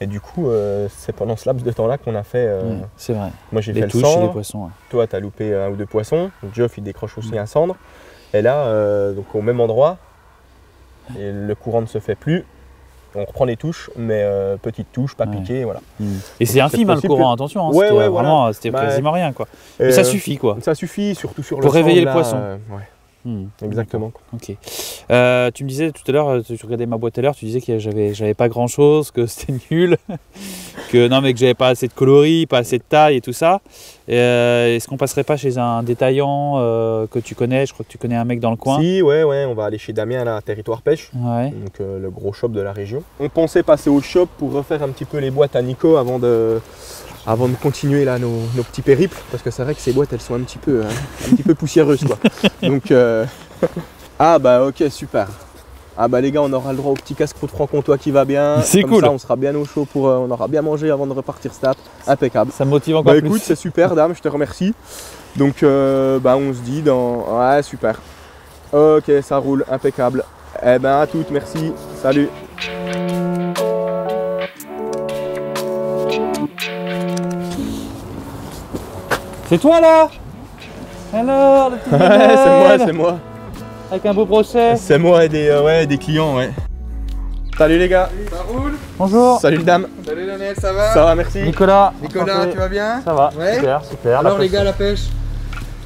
Et du coup, euh, c'est pendant ce laps de temps là qu'on a fait. euh, ouais, c'est vrai. Moi j'ai fait le touches et les poissons. ouais. Toi, tu as loupé un ou deux poissons. Geoff, il décroche aussi un cendre. Et là, euh, donc au même endroit, et le courant ne se fait plus. On reprend les touches, mais euh, petite touche, pas Ouais. piquée, voilà. Et c'est infime hein, le courant, que- attention. hein, Ouais, c'était ouais, voilà. vraiment, c'était Bah, quasiment rien quoi. Mais ça euh, suffit quoi. Ça suffit, surtout sur Pour le réveiller cendre, les là, poissons. euh, ouais, Hmm. exactement. Ok. Euh, tu me disais tout à l'heure, euh, tu regardais ma boîte à l'heure, tu disais que j'avais, j'avais pas grand chose, que c'était nul, que non mais que j'avais pas assez de coloris, pas assez de taille et tout ça. Euh, est-ce qu'on passerait pas chez un détaillant euh, que tu connais? Je crois que tu connais un mec dans le coin. Si, ouais, ouais, on va aller chez Damien là, à Territoire Pêche, Ouais. donc le gros shop de la région. On pensait passer au shop pour refaire un petit peu les boîtes à Nico avant de, avant de continuer là nos, nos petits périples, parce que c'est vrai que ces boîtes elles sont un petit peu, hein, un petit peu poussiéreuses quoi. Donc, euh, ah bah ok, super. Ah bah les gars, on aura le droit au petit casque de franc-comtois qui va bien. C'est cool. Ça, on sera bien au chaud pour, euh, on aura bien mangé avant de repartir stab. Impeccable. Ça me motive encore Bah plus. écoute, c'est super, dame, je te remercie. Donc, euh, bah on se dit dans. Ouais, super. Ok, ça roule, impeccable. Eh ben, à toutes, merci. Salut. C'est toi là Alors, le petit c'est moi, c'est moi. Avec un beau brochet. C'est moi et des, euh, ouais, des clients, ouais. Salut les gars. Ça roule Bonjour. Salut dame. Salut Lionel, ça va Ça va, merci. Nicolas. Nicolas, enchanté. tu vas bien Ça va, Ouais. super, super. Alors les gars, la pêche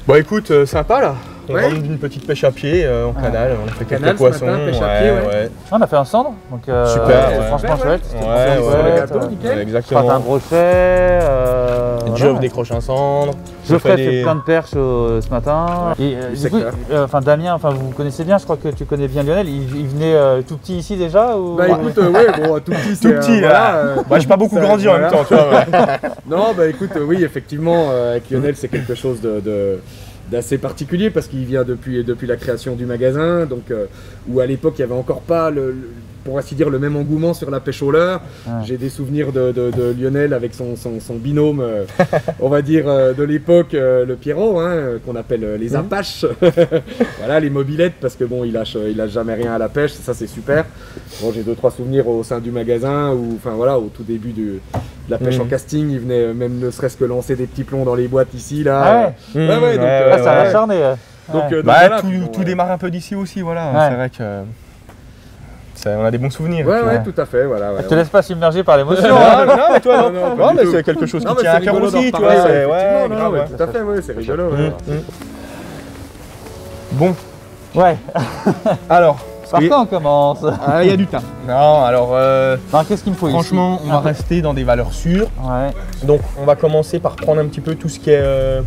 Bon, écoute, euh, sympa là. On Ouais. d'une petite pêche à pied euh, en Ah. canal. On a fait quelques Canal poissons. matin, pêche à ouais, pied, ouais. On a fait un cendre, donc euh, Super, franchement chouette. Ouais, C'était ouais. Fera un Exactement. brochet. Euh, voilà. décroche un cendre. Fais fait des- plein de perches euh, ce matin. Et, euh, Du du coup, secteur. euh, enfin Damien, enfin vous connaissez bien, je crois que tu connais bien Lionel. Il, il venait euh, tout petit ici déjà ou? Bah écoute, euh, ouais, bon, tout petit, Tout petit, voilà, là. euh, Bah, j'ai pas beaucoup grandi en même temps, tu vois. ouais. Non, bah écoute, oui, effectivement, avec Lionel, c'est quelque chose de- d'assez particulier parce qu'il vient depuis, depuis la création du magasin, donc euh, où à l'époque il n'y avait encore pas le, le- pour ainsi dire le même engouement sur la pêche au leurre. Ah. J'ai des souvenirs de, de- de Lionel avec son, son- son binôme, euh, on va dire euh, de l'époque, le Pierrot, hein, qu'on appelle les apaches. voilà, les mobilettes, parce que bon, il lâche, il lâche jamais rien à la pêche, ça c'est super. Bon, j'ai deux trois souvenirs au sein du magasin, ou enfin voilà, au tout début du, de la pêche Mhm. en casting, ils venaient euh, même ne serait-ce que lancer des petits plombs dans les boîtes ici, là. Ah ouais Ouais, ouais, donc, euh, Ah, ça a ouais. acharné. euh. Donc, Ouais. euh, donc Bah, voilà, tout, puis bon, tout ouais. démarre un peu d'ici aussi, voilà. Ouais. C'est vrai que ça- on a des bons souvenirs. Ouais, tu ouais, tout à fait, voilà. ouais, Je te laisse pas submerger par l'émotion. Non, hein. non, mais toi, non, Non, non, mais c'est quelque chose Non, qui tient à cœur aussi, tu vois. Ouais, ouais, ouais. tout à fait, ouais, c'est rigolo. ouais. Mm, mm. Bon, Ouais. alors, Par quoi on commence ah, il y a du temps. Non, alors, euh, qu'est-ce qu'il me faut ici franchement, on va rester dans des valeurs sûres. Ouais. Donc, on va commencer par prendre un petit peu tout ce qui est, euh,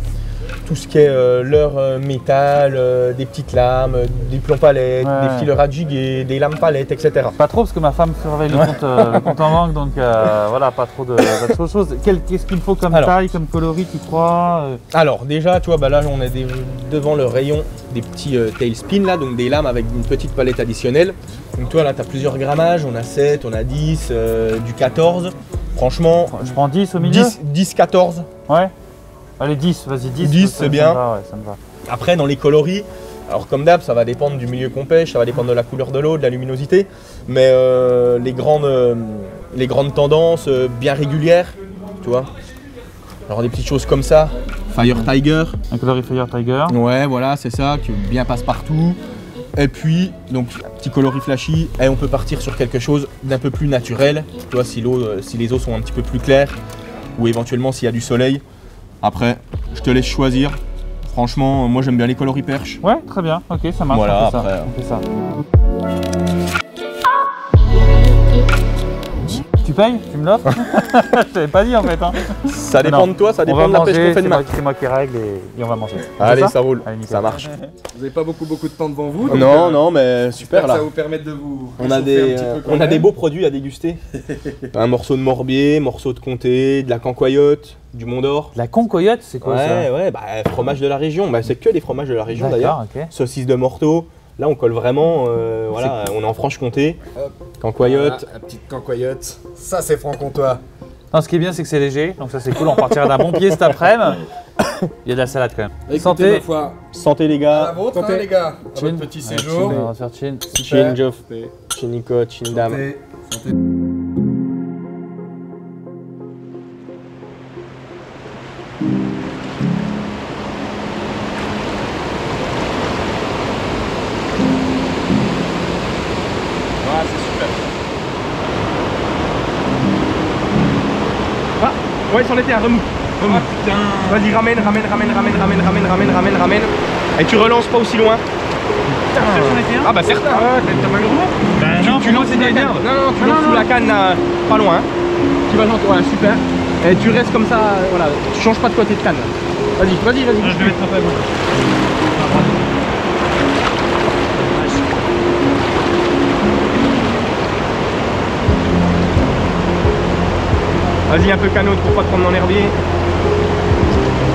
tout ce qui est euh, leurre euh, métal, euh, des petites lames, des plombs palettes, Ouais. des fileurs à jiguer, des lames palettes, etc. Pas trop parce que ma femme surveille le, compte, le compte en banque, donc voilà, pas trop de, pas trop de choses. Quel- Qu'est-ce qu'il faut comme Alors. taille, comme coloris, tu crois Alors déjà, tu vois, bah là on est des- devant le rayon des petits tailspins là, donc des lames avec une petite palette additionnelle. Donc toi là, tu as plusieurs grammages, on a 7, on a 10, euh, du 14. Franchement, Je prends 10 au milieu? 10, 10, 14. Ouais. Allez, 10, vas-y, 10. 10, ça- c'est bien. me va, ouais, ça me va. Après, dans les coloris, alors comme d'hab, ça va dépendre du milieu qu'on pêche, ça va dépendre de la couleur de l'eau, de la luminosité, mais euh, les, grandes, euh, les grandes tendances euh, bien régulières, tu vois. Alors des petites choses comme ça, Fire Tiger, Un coloris Fire Tiger. Ouais, voilà, c'est ça, qui bien passe partout. Et puis, donc, petit coloris flashy, et on peut partir sur quelque chose d'un peu plus naturel. Tu vois, si, si les eaux sont un petit peu plus claires, ou éventuellement s'il y a du soleil. Après, je te laisse choisir. Franchement, moi j'aime bien les coloris perches. Ouais, très bien, ok, ça marche. Voilà, on, fait ça, après, on fait ça. Tu payes? Tu me l'offres? Je t'avais pas dit en fait. Hein. Ça Non, dépend de toi, ça dépend de la pêche manger, qu'on fait moi, c'est moi qui règle et, et on va manger. Allez, ça ça roule, Allez, ça marche. Vous n'avez pas beaucoup, beaucoup de temps devant vous. Non, euh, non, mais super là. Ça va vous permettre de vous. On a, des, un petit peu euh, quand on a des beaux produits à déguster. un morceau de morbier, morceau de comté, de la cancoyote, du Mont d'Or. La concoyote, c'est quoi Ouais, ouais, bah, fromage de la région. Bah, c'est que des fromages de la ça région d'ailleurs. Saucisse de Morteau. Là, on colle vraiment. euh, voilà, on est en Franche-Comté. Cancoyote. Voilà, la petite cancoyote. Ça, c'est franc-comtois. Non, ce qui est bien, c'est que c'est léger, donc ça c'est cool. On partira d'un bon pied cet après-midi. Il y a de la salade quand même. Écoutez, Santé. ma foi, Santé, les à la gars. vôtre, Santé. hein, les gars. À votre petit Ouais, séjour. chin, on va faire chin. Chin Joff, chin Nico, chin Dame. Santé. Santé. Ouais, c'en était un remous. Remous. putain Vas-y, ramène, ramène, ramène, ramène, ramène, ramène, ramène, ramène, ramène. Et tu relances pas aussi loin. Ah, bah certain. T'as mal gros Bah non, tu lances des Non, non, tu lances sous la canne, là, pas loin. Tu vas gentiment, voilà, super. Et tu restes comme ça, euh, voilà, tu changes pas de côté de canne. Vas-y, vas-y, vas-y. Je vais mettre un peu Vas-y, un peu canot pour pas te prendre dans l'herbier.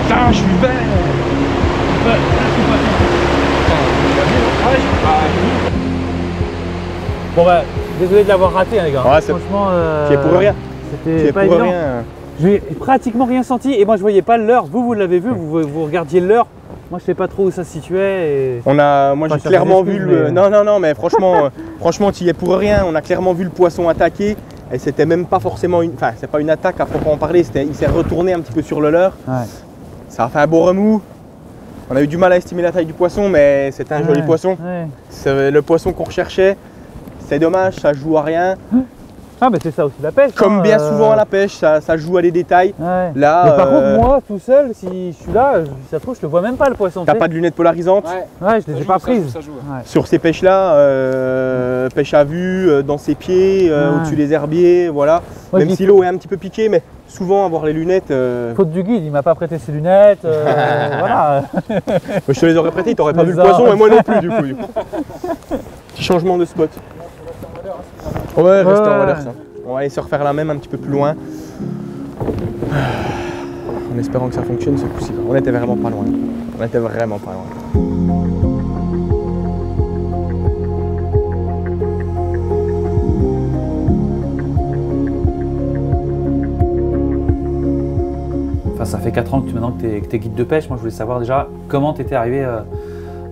Putain, je suis vert. Bon bah, désolé de l'avoir raté hein, les gars. Ouais, c'est- Franchement, euh, Tu es pour rien. C'était pas pour évident. rien. J'ai pratiquement rien senti et moi je voyais pas l'heure. Vous, vous l'avez vu, vous, vous regardiez l'heure. Moi je sais pas trop où ça se situait. Et... On a, moi j'ai clairement vu le. mais- Non, non, non, mais franchement, euh, franchement, tu y es pour rien. On a clairement vu le poisson attaquer. Et c'était même pas forcément une. Enfin, c'est pas une attaque à proprement parler. Il s'est retourné un petit peu sur le leurre. Ouais. Ça a fait un beau remous. On a eu du mal à estimer la taille du poisson, mais c'était un joli poisson. ouais. C'est le poisson qu'on recherchait. C'est dommage, ça joue à rien. Ah bah c'est ça aussi la pêche. Comme hein, bien euh, souvent à la pêche, ça, ça joue à des détails. Ouais. Là, Mais par euh, contre moi tout seul, si je suis là, ça se trouve je le vois même pas le poisson. t'as pas de lunettes polarisantes. Ouais, je les ai pas prises. Ça joue. Sur ces pêches-là, euh, pêche à vue, euh, dans ses pieds, euh, Ouais. au-dessus des herbiers, voilà. Moi, Même si l'eau est un petit peu piquée, mais souvent avoir les lunettes, euh, Faute du guide, il m'a pas prêté ses lunettes. euh, voilà. je te les aurais prêtées, t'aurais pas vu le poisson et moi non plus du coup. du coup. Petit changement de spot. Ouais, reste en Ouais. valeur ça. On va aller se refaire la même un petit peu plus loin. En espérant que ça fonctionne ce coup-ci. On était vraiment pas loin. On était vraiment pas loin. Enfin, ça fait 4 ans que tu maintenant que tu es, guide de pêche. Moi, je voulais savoir déjà comment tu étais arrivé euh,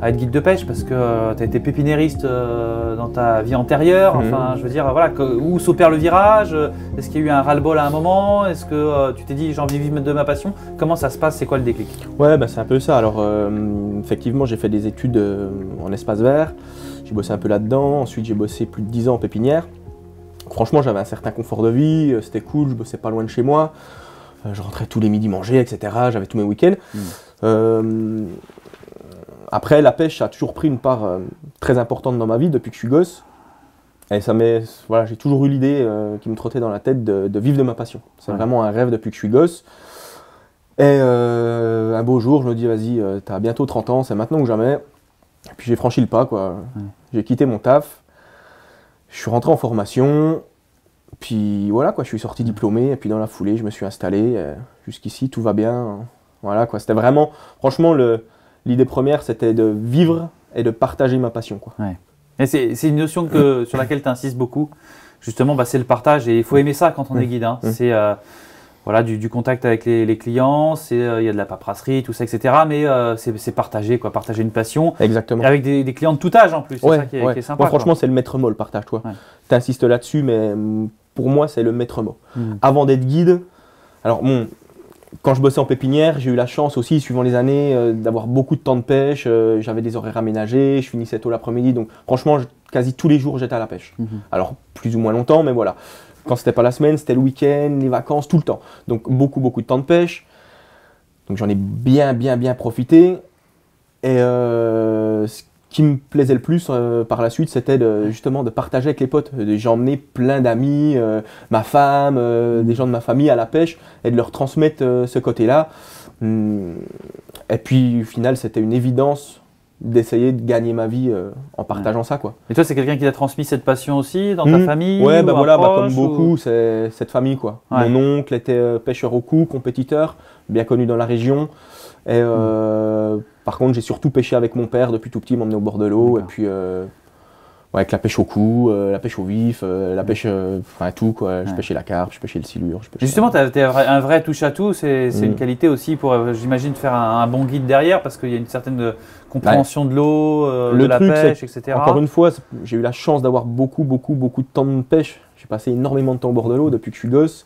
à être guide de pêche parce que tu as été pépinériste euh, dans ta vie antérieure. Mhm. Enfin, je veux dire, voilà, que- où s'opère le virage? Euh, Est-ce qu'il y a eu un ras-le-bol à un moment? Est-ce que euh, tu t'es dit j'ai envie de vivre de ma passion? Comment ça se passe? C'est quoi le déclic? Ouais, bah, c'est un peu ça. Alors, euh, effectivement, j'ai fait des études euh, en espace vert. J'ai bossé un peu là-dedans. Ensuite, j'ai bossé plus de 10 ans en pépinière. Franchement, j'avais un certain confort de vie. euh, C'était cool. Je bossais pas loin de chez moi. Euh, je rentrais tous les midis manger, etc. J'avais tous mes week-ends. Mm. Après, la pêche, a toujours pris une part euh, très importante dans ma vie depuis que je suis gosse. Et ça voilà, j'ai toujours eu l'idée euh, qui me trottait dans la tête de, de vivre de ma passion. C'est Ouais. vraiment un rêve depuis que je suis gosse. Et euh, un beau jour, je me dis, vas-y, t'as bientôt 30 ans, c'est maintenant ou jamais. Et puis j'ai franchi le pas, quoi. Ouais. J'ai quitté mon taf. Je suis rentré en formation. Puis voilà, quoi, je suis sorti diplômé. Et puis dans la foulée, je me suis installé. Jusqu'ici, tout va bien. Voilà, quoi. C'était vraiment, franchement, le, l'idée première, c'était de vivre et de partager ma passion, quoi. Et c'est c'est une notion que, sur laquelle tu insistes beaucoup. Justement, bah, c'est le partage et il faut aimer ça quand on est guide. hein. Mm. C'est euh, voilà, du, du contact avec les, les clients, c'est, euh, il y a de la paperasserie, tout ça, etc. Mais euh, c'est c'est partager, quoi, partager une passion. Exactement. Avec des, des clients de tout âge en plus, c'est Ouais, ça qui est, ouais. qui est sympa. Moi, quoi. franchement, c'est le maître mot, le partage, toi. Tu insistes là-dessus, mais pour moi, c'est le maître mot. Avant d'être guide, alors bon, quand je bossais en pépinière, j'ai eu la chance aussi, suivant les années, euh, d'avoir beaucoup de temps de pêche. euh, J'avais des horaires aménagés, je finissais tôt l'après-midi, donc franchement, je- quasi tous les jours, j'étais à la pêche. Mhm. Alors, plus ou moins longtemps, mais voilà. Quand c'était pas la semaine, c'était le week-end, les vacances, tout le temps. Donc, beaucoup, beaucoup de temps de pêche. Donc, j'en ai bien, bien, bien profité. Et euh, ce qui me plaisait le plus euh, par la suite, c'était justement de partager avec les potes. J'ai emmené plein d'amis, euh, ma femme, euh, des gens de ma famille à la pêche et de leur transmettre ce côté-là. Hum, Et puis, au final, c'était une évidence d'essayer de gagner ma vie en partageant ça, quoi. Et toi, c'est quelqu'un qui t'a transmis cette passion aussi dans ta Mhm. famille Ouais, ou bah voilà, bah, comme proche, beaucoup, ou- c'est cette famille quoi. Ouais. Mon oncle était pêcheur au cou, compétiteur, bien connu dans la région. Et par contre, j'ai surtout pêché avec mon père depuis tout petit, il m'emmenait au bord de l'eau. Et puis, euh, avec la pêche au cou, euh, la pêche au vif, euh, la pêche, euh, enfin tout quoi. Je Ouais. pêchais la carpe, je pêchais le silure. Je pêchais Justement, tu as, un vrai touche à tout, c'est c'est Mm. une qualité aussi pour, j'imagine, faire un, un bon guide derrière parce qu'il y a une certaine compréhension de l'eau, Le de la truc, pêche, etc. Encore une fois, j'ai eu la chance d'avoir beaucoup, beaucoup, beaucoup de temps de pêche. J'ai passé énormément de temps au bord de l'eau depuis que je suis gosse.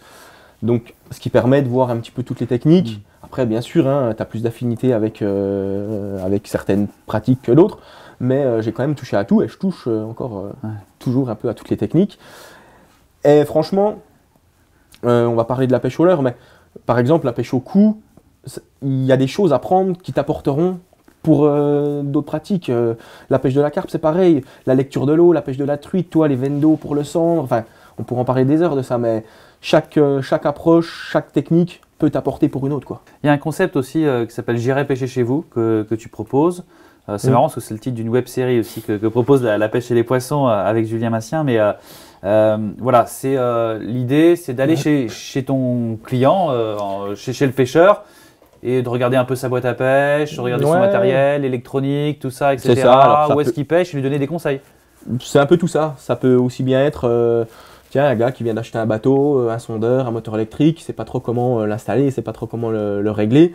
Donc, ce qui permet de voir un petit peu toutes les techniques. Mm. Après, bien sûr, tu as plus d'affinité avec, euh, avec certaines pratiques que d'autres. Mais euh, j'ai quand même touché à tout et je touche euh, encore Ouais. toujours un peu à toutes les techniques. Et franchement, on va parler de la pêche au leurre, mais par exemple, la pêche au cou, il y a des choses à prendre qui t'apporteront pour euh, d'autres pratiques. Euh, la pêche de la carpe, c'est pareil. La lecture de l'eau, la pêche de la truite, toi, les veines d'eau pour le cendre. Enfin, on pourrait en parler des heures de ça, mais chaque, euh, chaque approche, chaque technique peut t'apporter pour une autre. Quoi. Il y a un concept aussi euh, qui s'appelle J'irai pêcher chez vous que, que tu proposes. Euh, c'est Mm. marrant parce que c'est le titre d'une web série aussi que, que propose la, la pêche et les poissons euh, avec Julien Massien. Mais voilà, c'est l'idée, c'est d'aller chez, chez ton client, en- chez, chez le pêcheur, et de regarder un peu sa boîte à pêche, de regarder son matériel, électronique, tout ça, etc. C'est ça, alors ça Où est-ce qu'il pêche et lui donner des conseils. C'est un peu tout ça. Ça peut aussi bien être, tiens, un gars qui vient d'acheter un bateau, euh, un sondeur, un moteur électrique, il sait pas trop comment euh, l'installer, il sait pas trop comment le, le régler.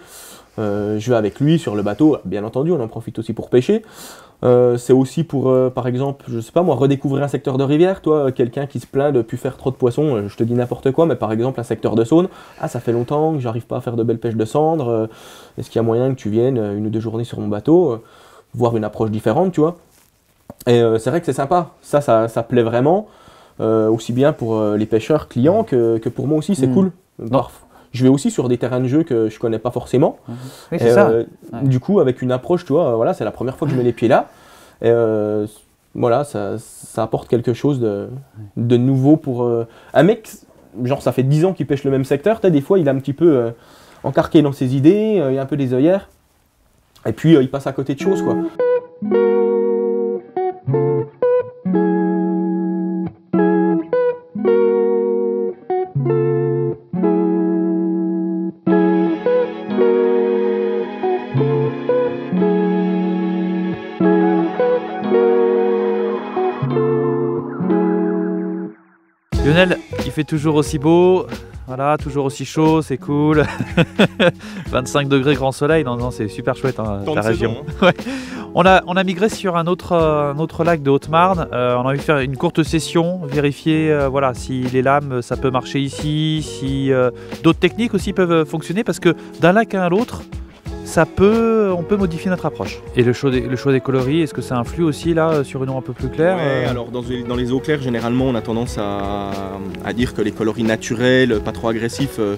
Euh, je vais avec lui sur le bateau. Bien entendu, on en profite aussi pour pêcher. C'est aussi pour, par exemple, je sais pas moi, redécouvrir un secteur de rivière. Toi, quelqu'un qui se plaint de plus faire trop de poissons, je te dis n'importe quoi, mais par exemple un secteur de saune. Ah, ça fait longtemps que j'arrive pas à faire de belles pêches de cendre. euh, Est-ce qu'il y a moyen que tu viennes une ou deux journées sur mon bateau, voir une approche différente, tu vois? Et c'est vrai que c'est sympa. Ça, ça, ça plaît vraiment. Euh, aussi bien pour euh, les pêcheurs clients que, que pour moi aussi, c'est Mm. cool. Parf- Je vais aussi sur des terrains de jeu que je connais pas forcément. Oui, Et, c'est ça. euh, Ouais. Du coup, avec une approche, tu vois, voilà, c'est la première fois que je mets les pieds là. Et voilà, ça, ça apporte quelque chose de, de nouveau pour un mec. Genre, ça fait 10 ans qu'il pêche le même secteur. Des fois, il est un petit peu encarqué dans ses idées, il a un peu des œillères. Et puis, euh, il passe à côté de choses, quoi. Il fait toujours aussi beau. Voilà, toujours aussi chaud, c'est cool. 25 degrés grand soleil, non, non, c'est super chouette hein, la région. saison, hein. On a, on a migré sur un autre, euh, un autre lac de Haute-Marne. Euh, on a envie de faire une courte session, vérifier euh, voilà, si les lames, ça peut marcher ici, si euh, d'autres techniques aussi peuvent euh, fonctionner, parce que d'un lac à l'autre, ça peut, on peut modifier notre approche. Et le choix des, le choix des coloris, est-ce que ça influe aussi là sur une eau un peu plus claire Ouais, euh, alors dans, dans les eaux claires, généralement, on a tendance à, à dire que les coloris naturels, pas trop agressifs, euh,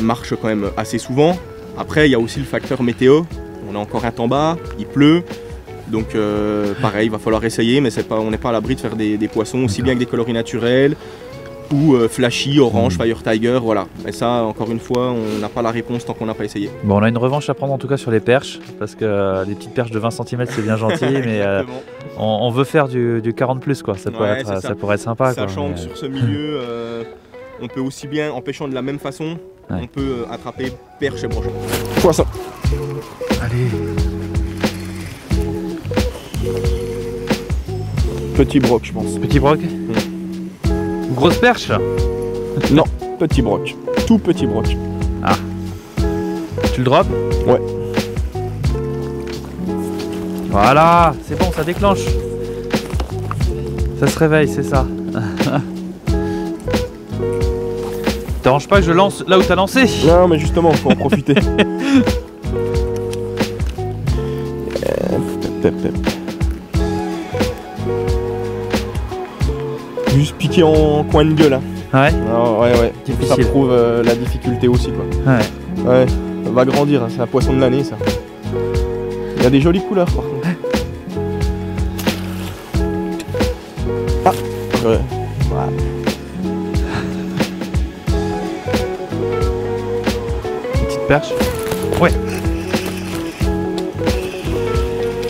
marchent quand même assez souvent. Après, il y a aussi le facteur météo. On a encore un temps bas, il pleut. Donc euh, pareil, il va falloir essayer, mais pas, on n'est pas à l'abri de faire des, des poissons aussi bien que des coloris naturels ou euh, flashy, orange, fire tiger, voilà. Mais ça, encore une fois, on n'a pas la réponse tant qu'on n'a pas essayé. Bon, on a une revanche à prendre en tout cas sur les perches, parce que euh, les petites perches de 20 cm c'est bien gentil, mais euh, on, on veut faire du, du 40 plus quoi. Ça pourrait, être, ça. ça. pourrait être sympa. quoi. Sachant Mais, que sur ce milieu, euh, on peut aussi bien, en pêchant de la même façon, Ouais. on peut euh, attraper perche et brochet. Poisson. Allez, Petit broc, je pense. petit broc? Grosse perche Petit broc. Tout petit broc. Tu le drops Ouais. Voilà, c'est bon, ça déclenche. Ça se réveille, c'est ça. T'arranges pas que je lance là où t'as lancé Non, mais justement, faut en profiter. Euh, en coin de gueule. hein. Ouais, Ah, ouais, ouais. Ça prouve euh, la difficulté aussi, quoi. Ouais. Ouais, ça va grandir, hein, c'est un poisson de l'année, ça. Il y a des jolies couleurs, par contre. Ah Ouais. Petite perche. Ouais.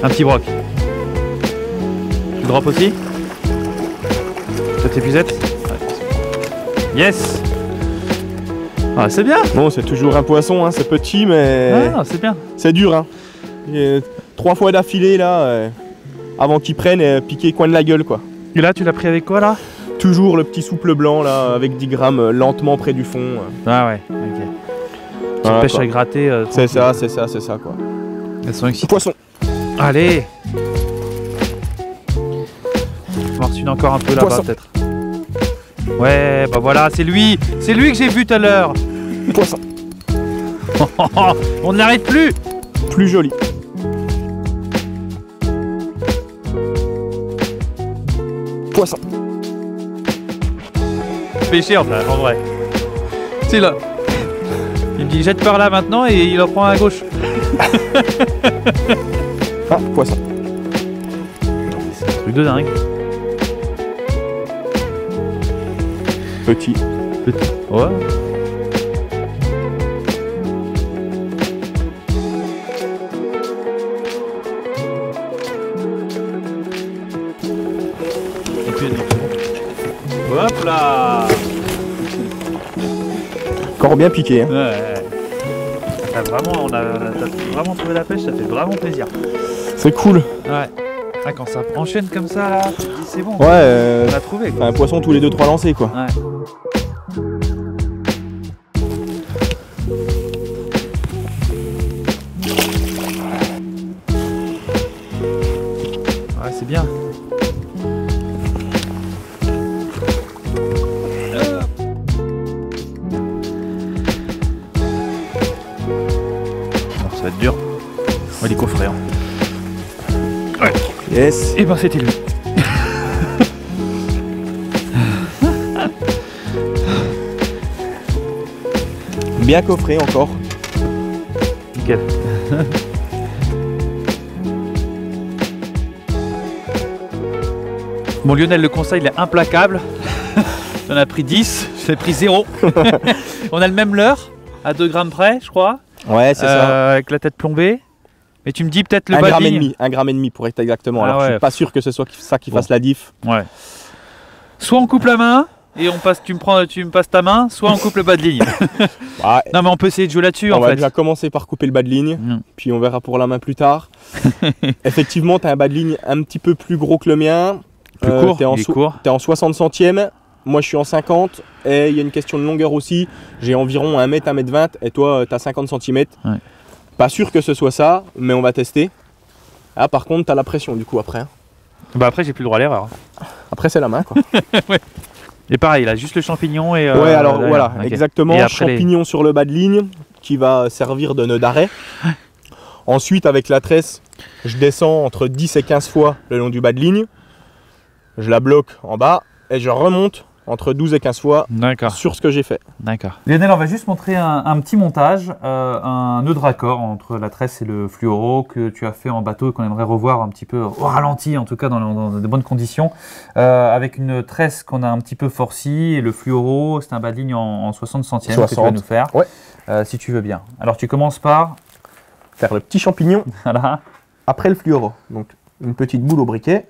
Un petit broc. Tu le drops aussi? Cette épuisette Ouais. Yes Ah, c'est bien Bon, c'est toujours un poisson, hein, c'est petit, mais Ah, c'est bien c'est dur. Hein. Et trois fois d'affilée, là, euh, avant qu'il prenne et piquer coin de la gueule, quoi. Et là, tu l'as pris avec quoi, là? Toujours le petit souple blanc, là, avec 10 grammes, euh, lentement près du fond. euh. Ah ouais, ok. Voilà, pêche quoi. à gratter. euh, C'est ça, c'est ça, c'est ça, quoi. Elles sont excitées. Poisson Allez Faut voir si une encore un peu là-bas, peut-être. Ouais, bah voilà, c'est lui C'est lui que j'ai vu tout à l'heure Poisson On ne l'arrête plus Plus joli. Poisson en fait, en vrai. C'est là. Il me dit jette par là maintenant et il en prend à gauche. Ah, poisson. C'est un truc de dingue. Petit. Ouais. Et puis, Hop là Encore bien piqué. Hein. Ouais. T'as vraiment, on a, vraiment trouvé la pêche, ça fait vraiment plaisir. C'est cool. Ouais. Ah, quand ça enchaîne comme ça là, c'est bon. Ouais, euh, On a trouvé quoi. un poisson tous les 2-3 lancés, quoi. Ouais. Et ben c'était lui. Bien coffré encore. Nickel. Bon Lionel, le conseil il est implacable. On a pris 10, j'ai pris 0. On a le même leurre, à 2 grammes près, je crois, Ouais, c'est ça. euh, avec la tête plombée. Mais tu me dis peut-être le Un bas de gramme et demi, un gramme et demi pour être exactement. Ah Alors je ouais. suis pas sûr que ce soit ça qui Bon. fasse la diff. Ouais. Soit on coupe la main et on passe, tu me prends, tu me passes ta main, soit on coupe le bas de ligne. Ouais, non mais on peut essayer de jouer là-dessus on en va fait. déjà commencer par couper le bas de ligne, Mm. puis on verra pour la main plus tard. Effectivement, tu as un bas de ligne un petit peu plus gros que le mien. Plus Euh, court, t'es en, so- court. en 60 centièmes moi je suis en 50 et il y a une question de longueur aussi. J'ai environ 1 mètre, 1 mètre 20 et toi tu as 50 cm. Ouais. Pas sûr que ce soit ça, mais on va tester. Ah par contre tu as la pression du coup après. hein. Bah après j'ai plus le droit à l'erreur. Après c'est la main quoi. Et pareil, là, juste le champignon et. euh, ouais alors derrière. voilà, exactement. Les- Champignon sur le bas de ligne qui va servir de nœud d'arrêt. Ensuite avec la tresse, je descends entre 10 et 15 fois le long du bas de ligne. Je la bloque en bas et je remonte entre 12 et 15 fois D'accord. sur ce que j'ai fait. D'accord. Lionel, on va juste montrer un, un petit montage, euh, un nœud de raccord entre la tresse et le fluoro que tu as fait en bateau et qu'on aimerait revoir un petit peu au ralenti, en tout cas dans, dans de bonnes conditions, euh, avec une tresse qu'on a un petit peu forcie et le fluoro, c'est un bas de ligne en, en 60 centièmes que tu vas 60. nous faire, Ouais. euh, si tu veux bien. Alors tu commences par, Faire le petit champignon voilà, après le fluoro. Donc une petite boule au briquet,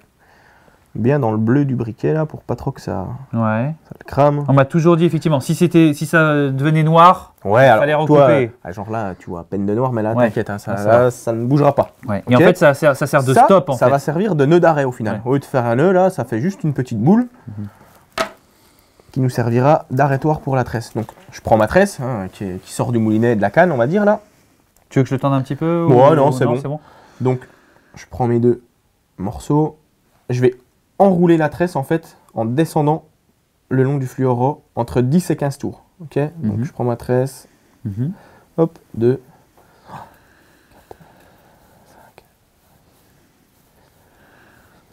bien dans le bleu du briquet là pour pas trop que ça, ouais. ça le crame. On m'a toujours dit effectivement, si c'était, si ça devenait noir, Ouais, alors fallait toi, recouper. euh, genre là, tu vois, peine de noir, mais là, Ouais. t'inquiète, hein, ça, Ah, ça là, ça ne bougera pas. ouais. Et en fait ça sert, ça sert de stop en ça fait. va servir de nœud d'arrêt au final. Au lieu de faire un nœud là, ça fait juste une petite boule Mhm. qui nous servira d'arrêtoir pour la tresse. Donc je prends ma tresse hein, qui, est- qui sort du moulinet et de la canne, on va dire là. Tu veux que je le tende un petit peu Ouais, ou- non, c'est bon. Donc je prends mes deux morceaux, je vais enrouler la tresse en fait en descendant le long du fluoro entre 10 et 15 tours. Ok? Donc Mhm. je prends ma tresse, Mhm. hop, 2,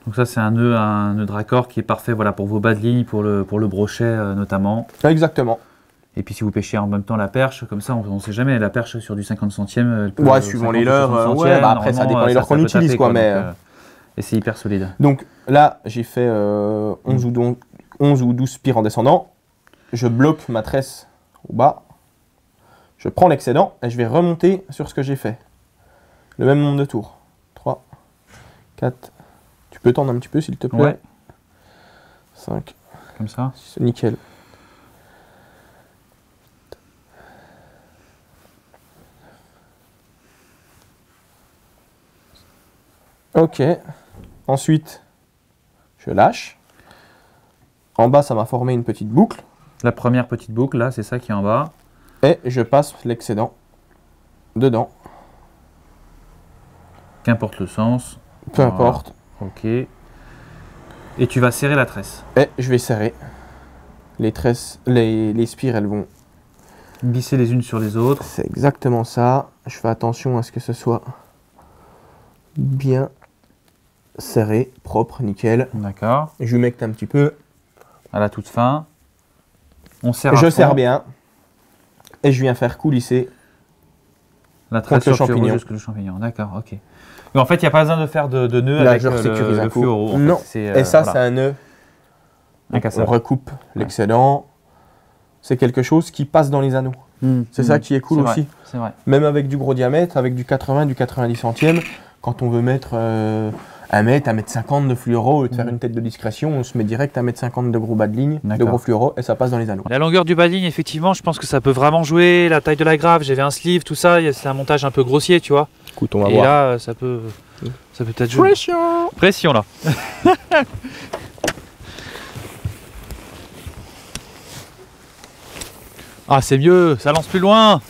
Donc ça c'est un nœud, un nœud de raccord qui est parfait voilà, pour vos bas de ligne, pour le, pour le brochet euh, notamment. Exactement. Et puis si vous pêchez en même temps la perche, comme ça on ne sait jamais, la perche sur du 50 centièmes. elle peut- Ouais, suivant 50 les 60 euh, ouais, bah après, ça dépend des euh, leurres qu'on utilise, taper, quoi, mais, donc, euh, et c'est hyper solide. Donc là, j'ai fait euh, 11, ou 12, 11 ou 12 spires en descendant. Je bloque ma tresse au bas. Je prends l'excédent et je vais remonter sur ce que j'ai fait. Le même nombre de tours. 3, 4. Tu peux tendre un petit peu s'il te plaît Ouais. 5. Comme ça. C'est nickel. Ok. Ensuite, je lâche. En bas, ça m'a formé une petite boucle. La première petite boucle là, c'est ça qui est en bas. Et je passe l'excédent dedans. Qu'importe le sens. Peu Voilà. importe. Ok. Et tu vas serrer la tresse. Et je vais serrer. Les tresses, les, les spires, elles vont. Glisser les unes sur les autres. C'est exactement ça. Je fais attention à ce que ce soit bien serré, propre, nickel. D'accord. Je humecte un petit peu. À la toute fin. On serre je serre bien. Et je viens faire coulisser. La tresse contre le sur le fluoro champignon. jusque le champignon. D'accord, ok. Mais en fait, il n'y a pas besoin de faire de, de nœud Là, avec je euh, le, le fluoro. en Non. fait. Et euh, ça, voilà. c'est un nœud. On recoupe l'excédent. C'est quelque chose qui passe dans les anneaux. C'est ça qui est cool vrai, aussi. C'est vrai. Même avec du gros diamètre, avec du 80, du 90 centièmes, quand on veut mettre euh, un mètre, un mètre 50 de fluoro et de faire Mhm. une tête de discrétion, on se met direct un mètre 50 de gros bas de ligne, de gros fluoro et ça passe dans les anneaux. La longueur du bas de ligne, effectivement, je pense que ça peut vraiment jouer. La taille de la grave, j'avais un sleeve, tout ça. C'est un montage un peu grossier, tu vois. Écoute, on va Et voir. là, euh, ça peut, ça peut peut-être jouer. Pression Pression là. ah, c'est mieux, ça lance plus loin.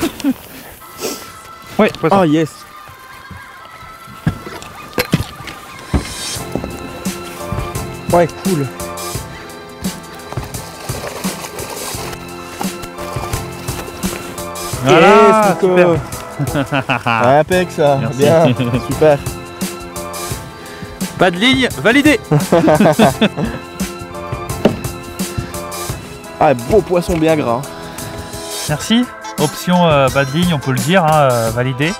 ouais. Ah yes Ouais, cool. Voilà, Nico Impec ça, Merci. bien, super. Pas de ligne, validé. Ah, beau poisson bien gras. Merci. Option euh, bas de ligne, on peut le dire, hein, euh, validé.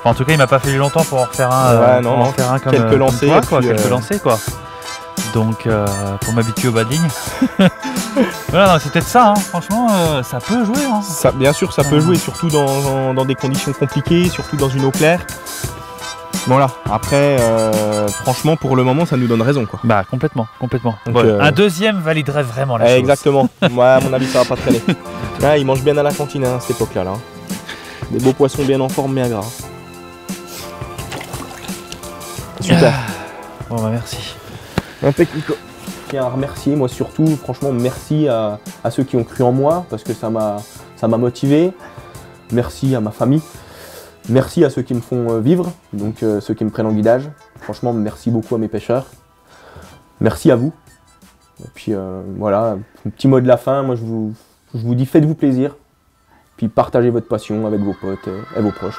Enfin, en tout cas, il m'a pas fallu longtemps pour en faire un. Ouais, euh, non, pour en non, faire un comme, quelques euh, comme toi, quoi, puis, quelques euh, lancers, quoi. Donc, euh, pour m'habituer au bas de ligne. voilà, c'est peut-être ça, hein. franchement, euh, ça peut jouer. Hein. Ça, bien sûr, ça peut Ah. jouer, surtout dans, dans- dans des conditions compliquées, surtout dans une eau claire. Voilà, après, euh, franchement, pour le moment, ça nous donne raison. Quoi. Bah, complètement, complètement. Donc, Ouais, euh, Un deuxième validerait vraiment la Eh, chose. exactement, moi, à mon avis, ça va pas traîner. Ah, ils mangent bien à la cantine hein, à cette époque-là. Là. Des beaux poissons bien en forme, bien gras. Super. Bon, bah, merci. Impec, Nico. tiens à remercier, moi surtout, franchement, merci à, ceux qui ont cru en moi, parce que ça m'a motivé. Merci à ma famille. Merci à ceux qui me font euh, vivre, donc euh, ceux qui me prennent en guidage. Franchement, merci beaucoup à mes pêcheurs. Merci à vous. Et puis euh, voilà, un petit mot de la fin, moi je vous, je vous dis faites-vous plaisir, puis partagez votre passion avec vos potes et vos proches.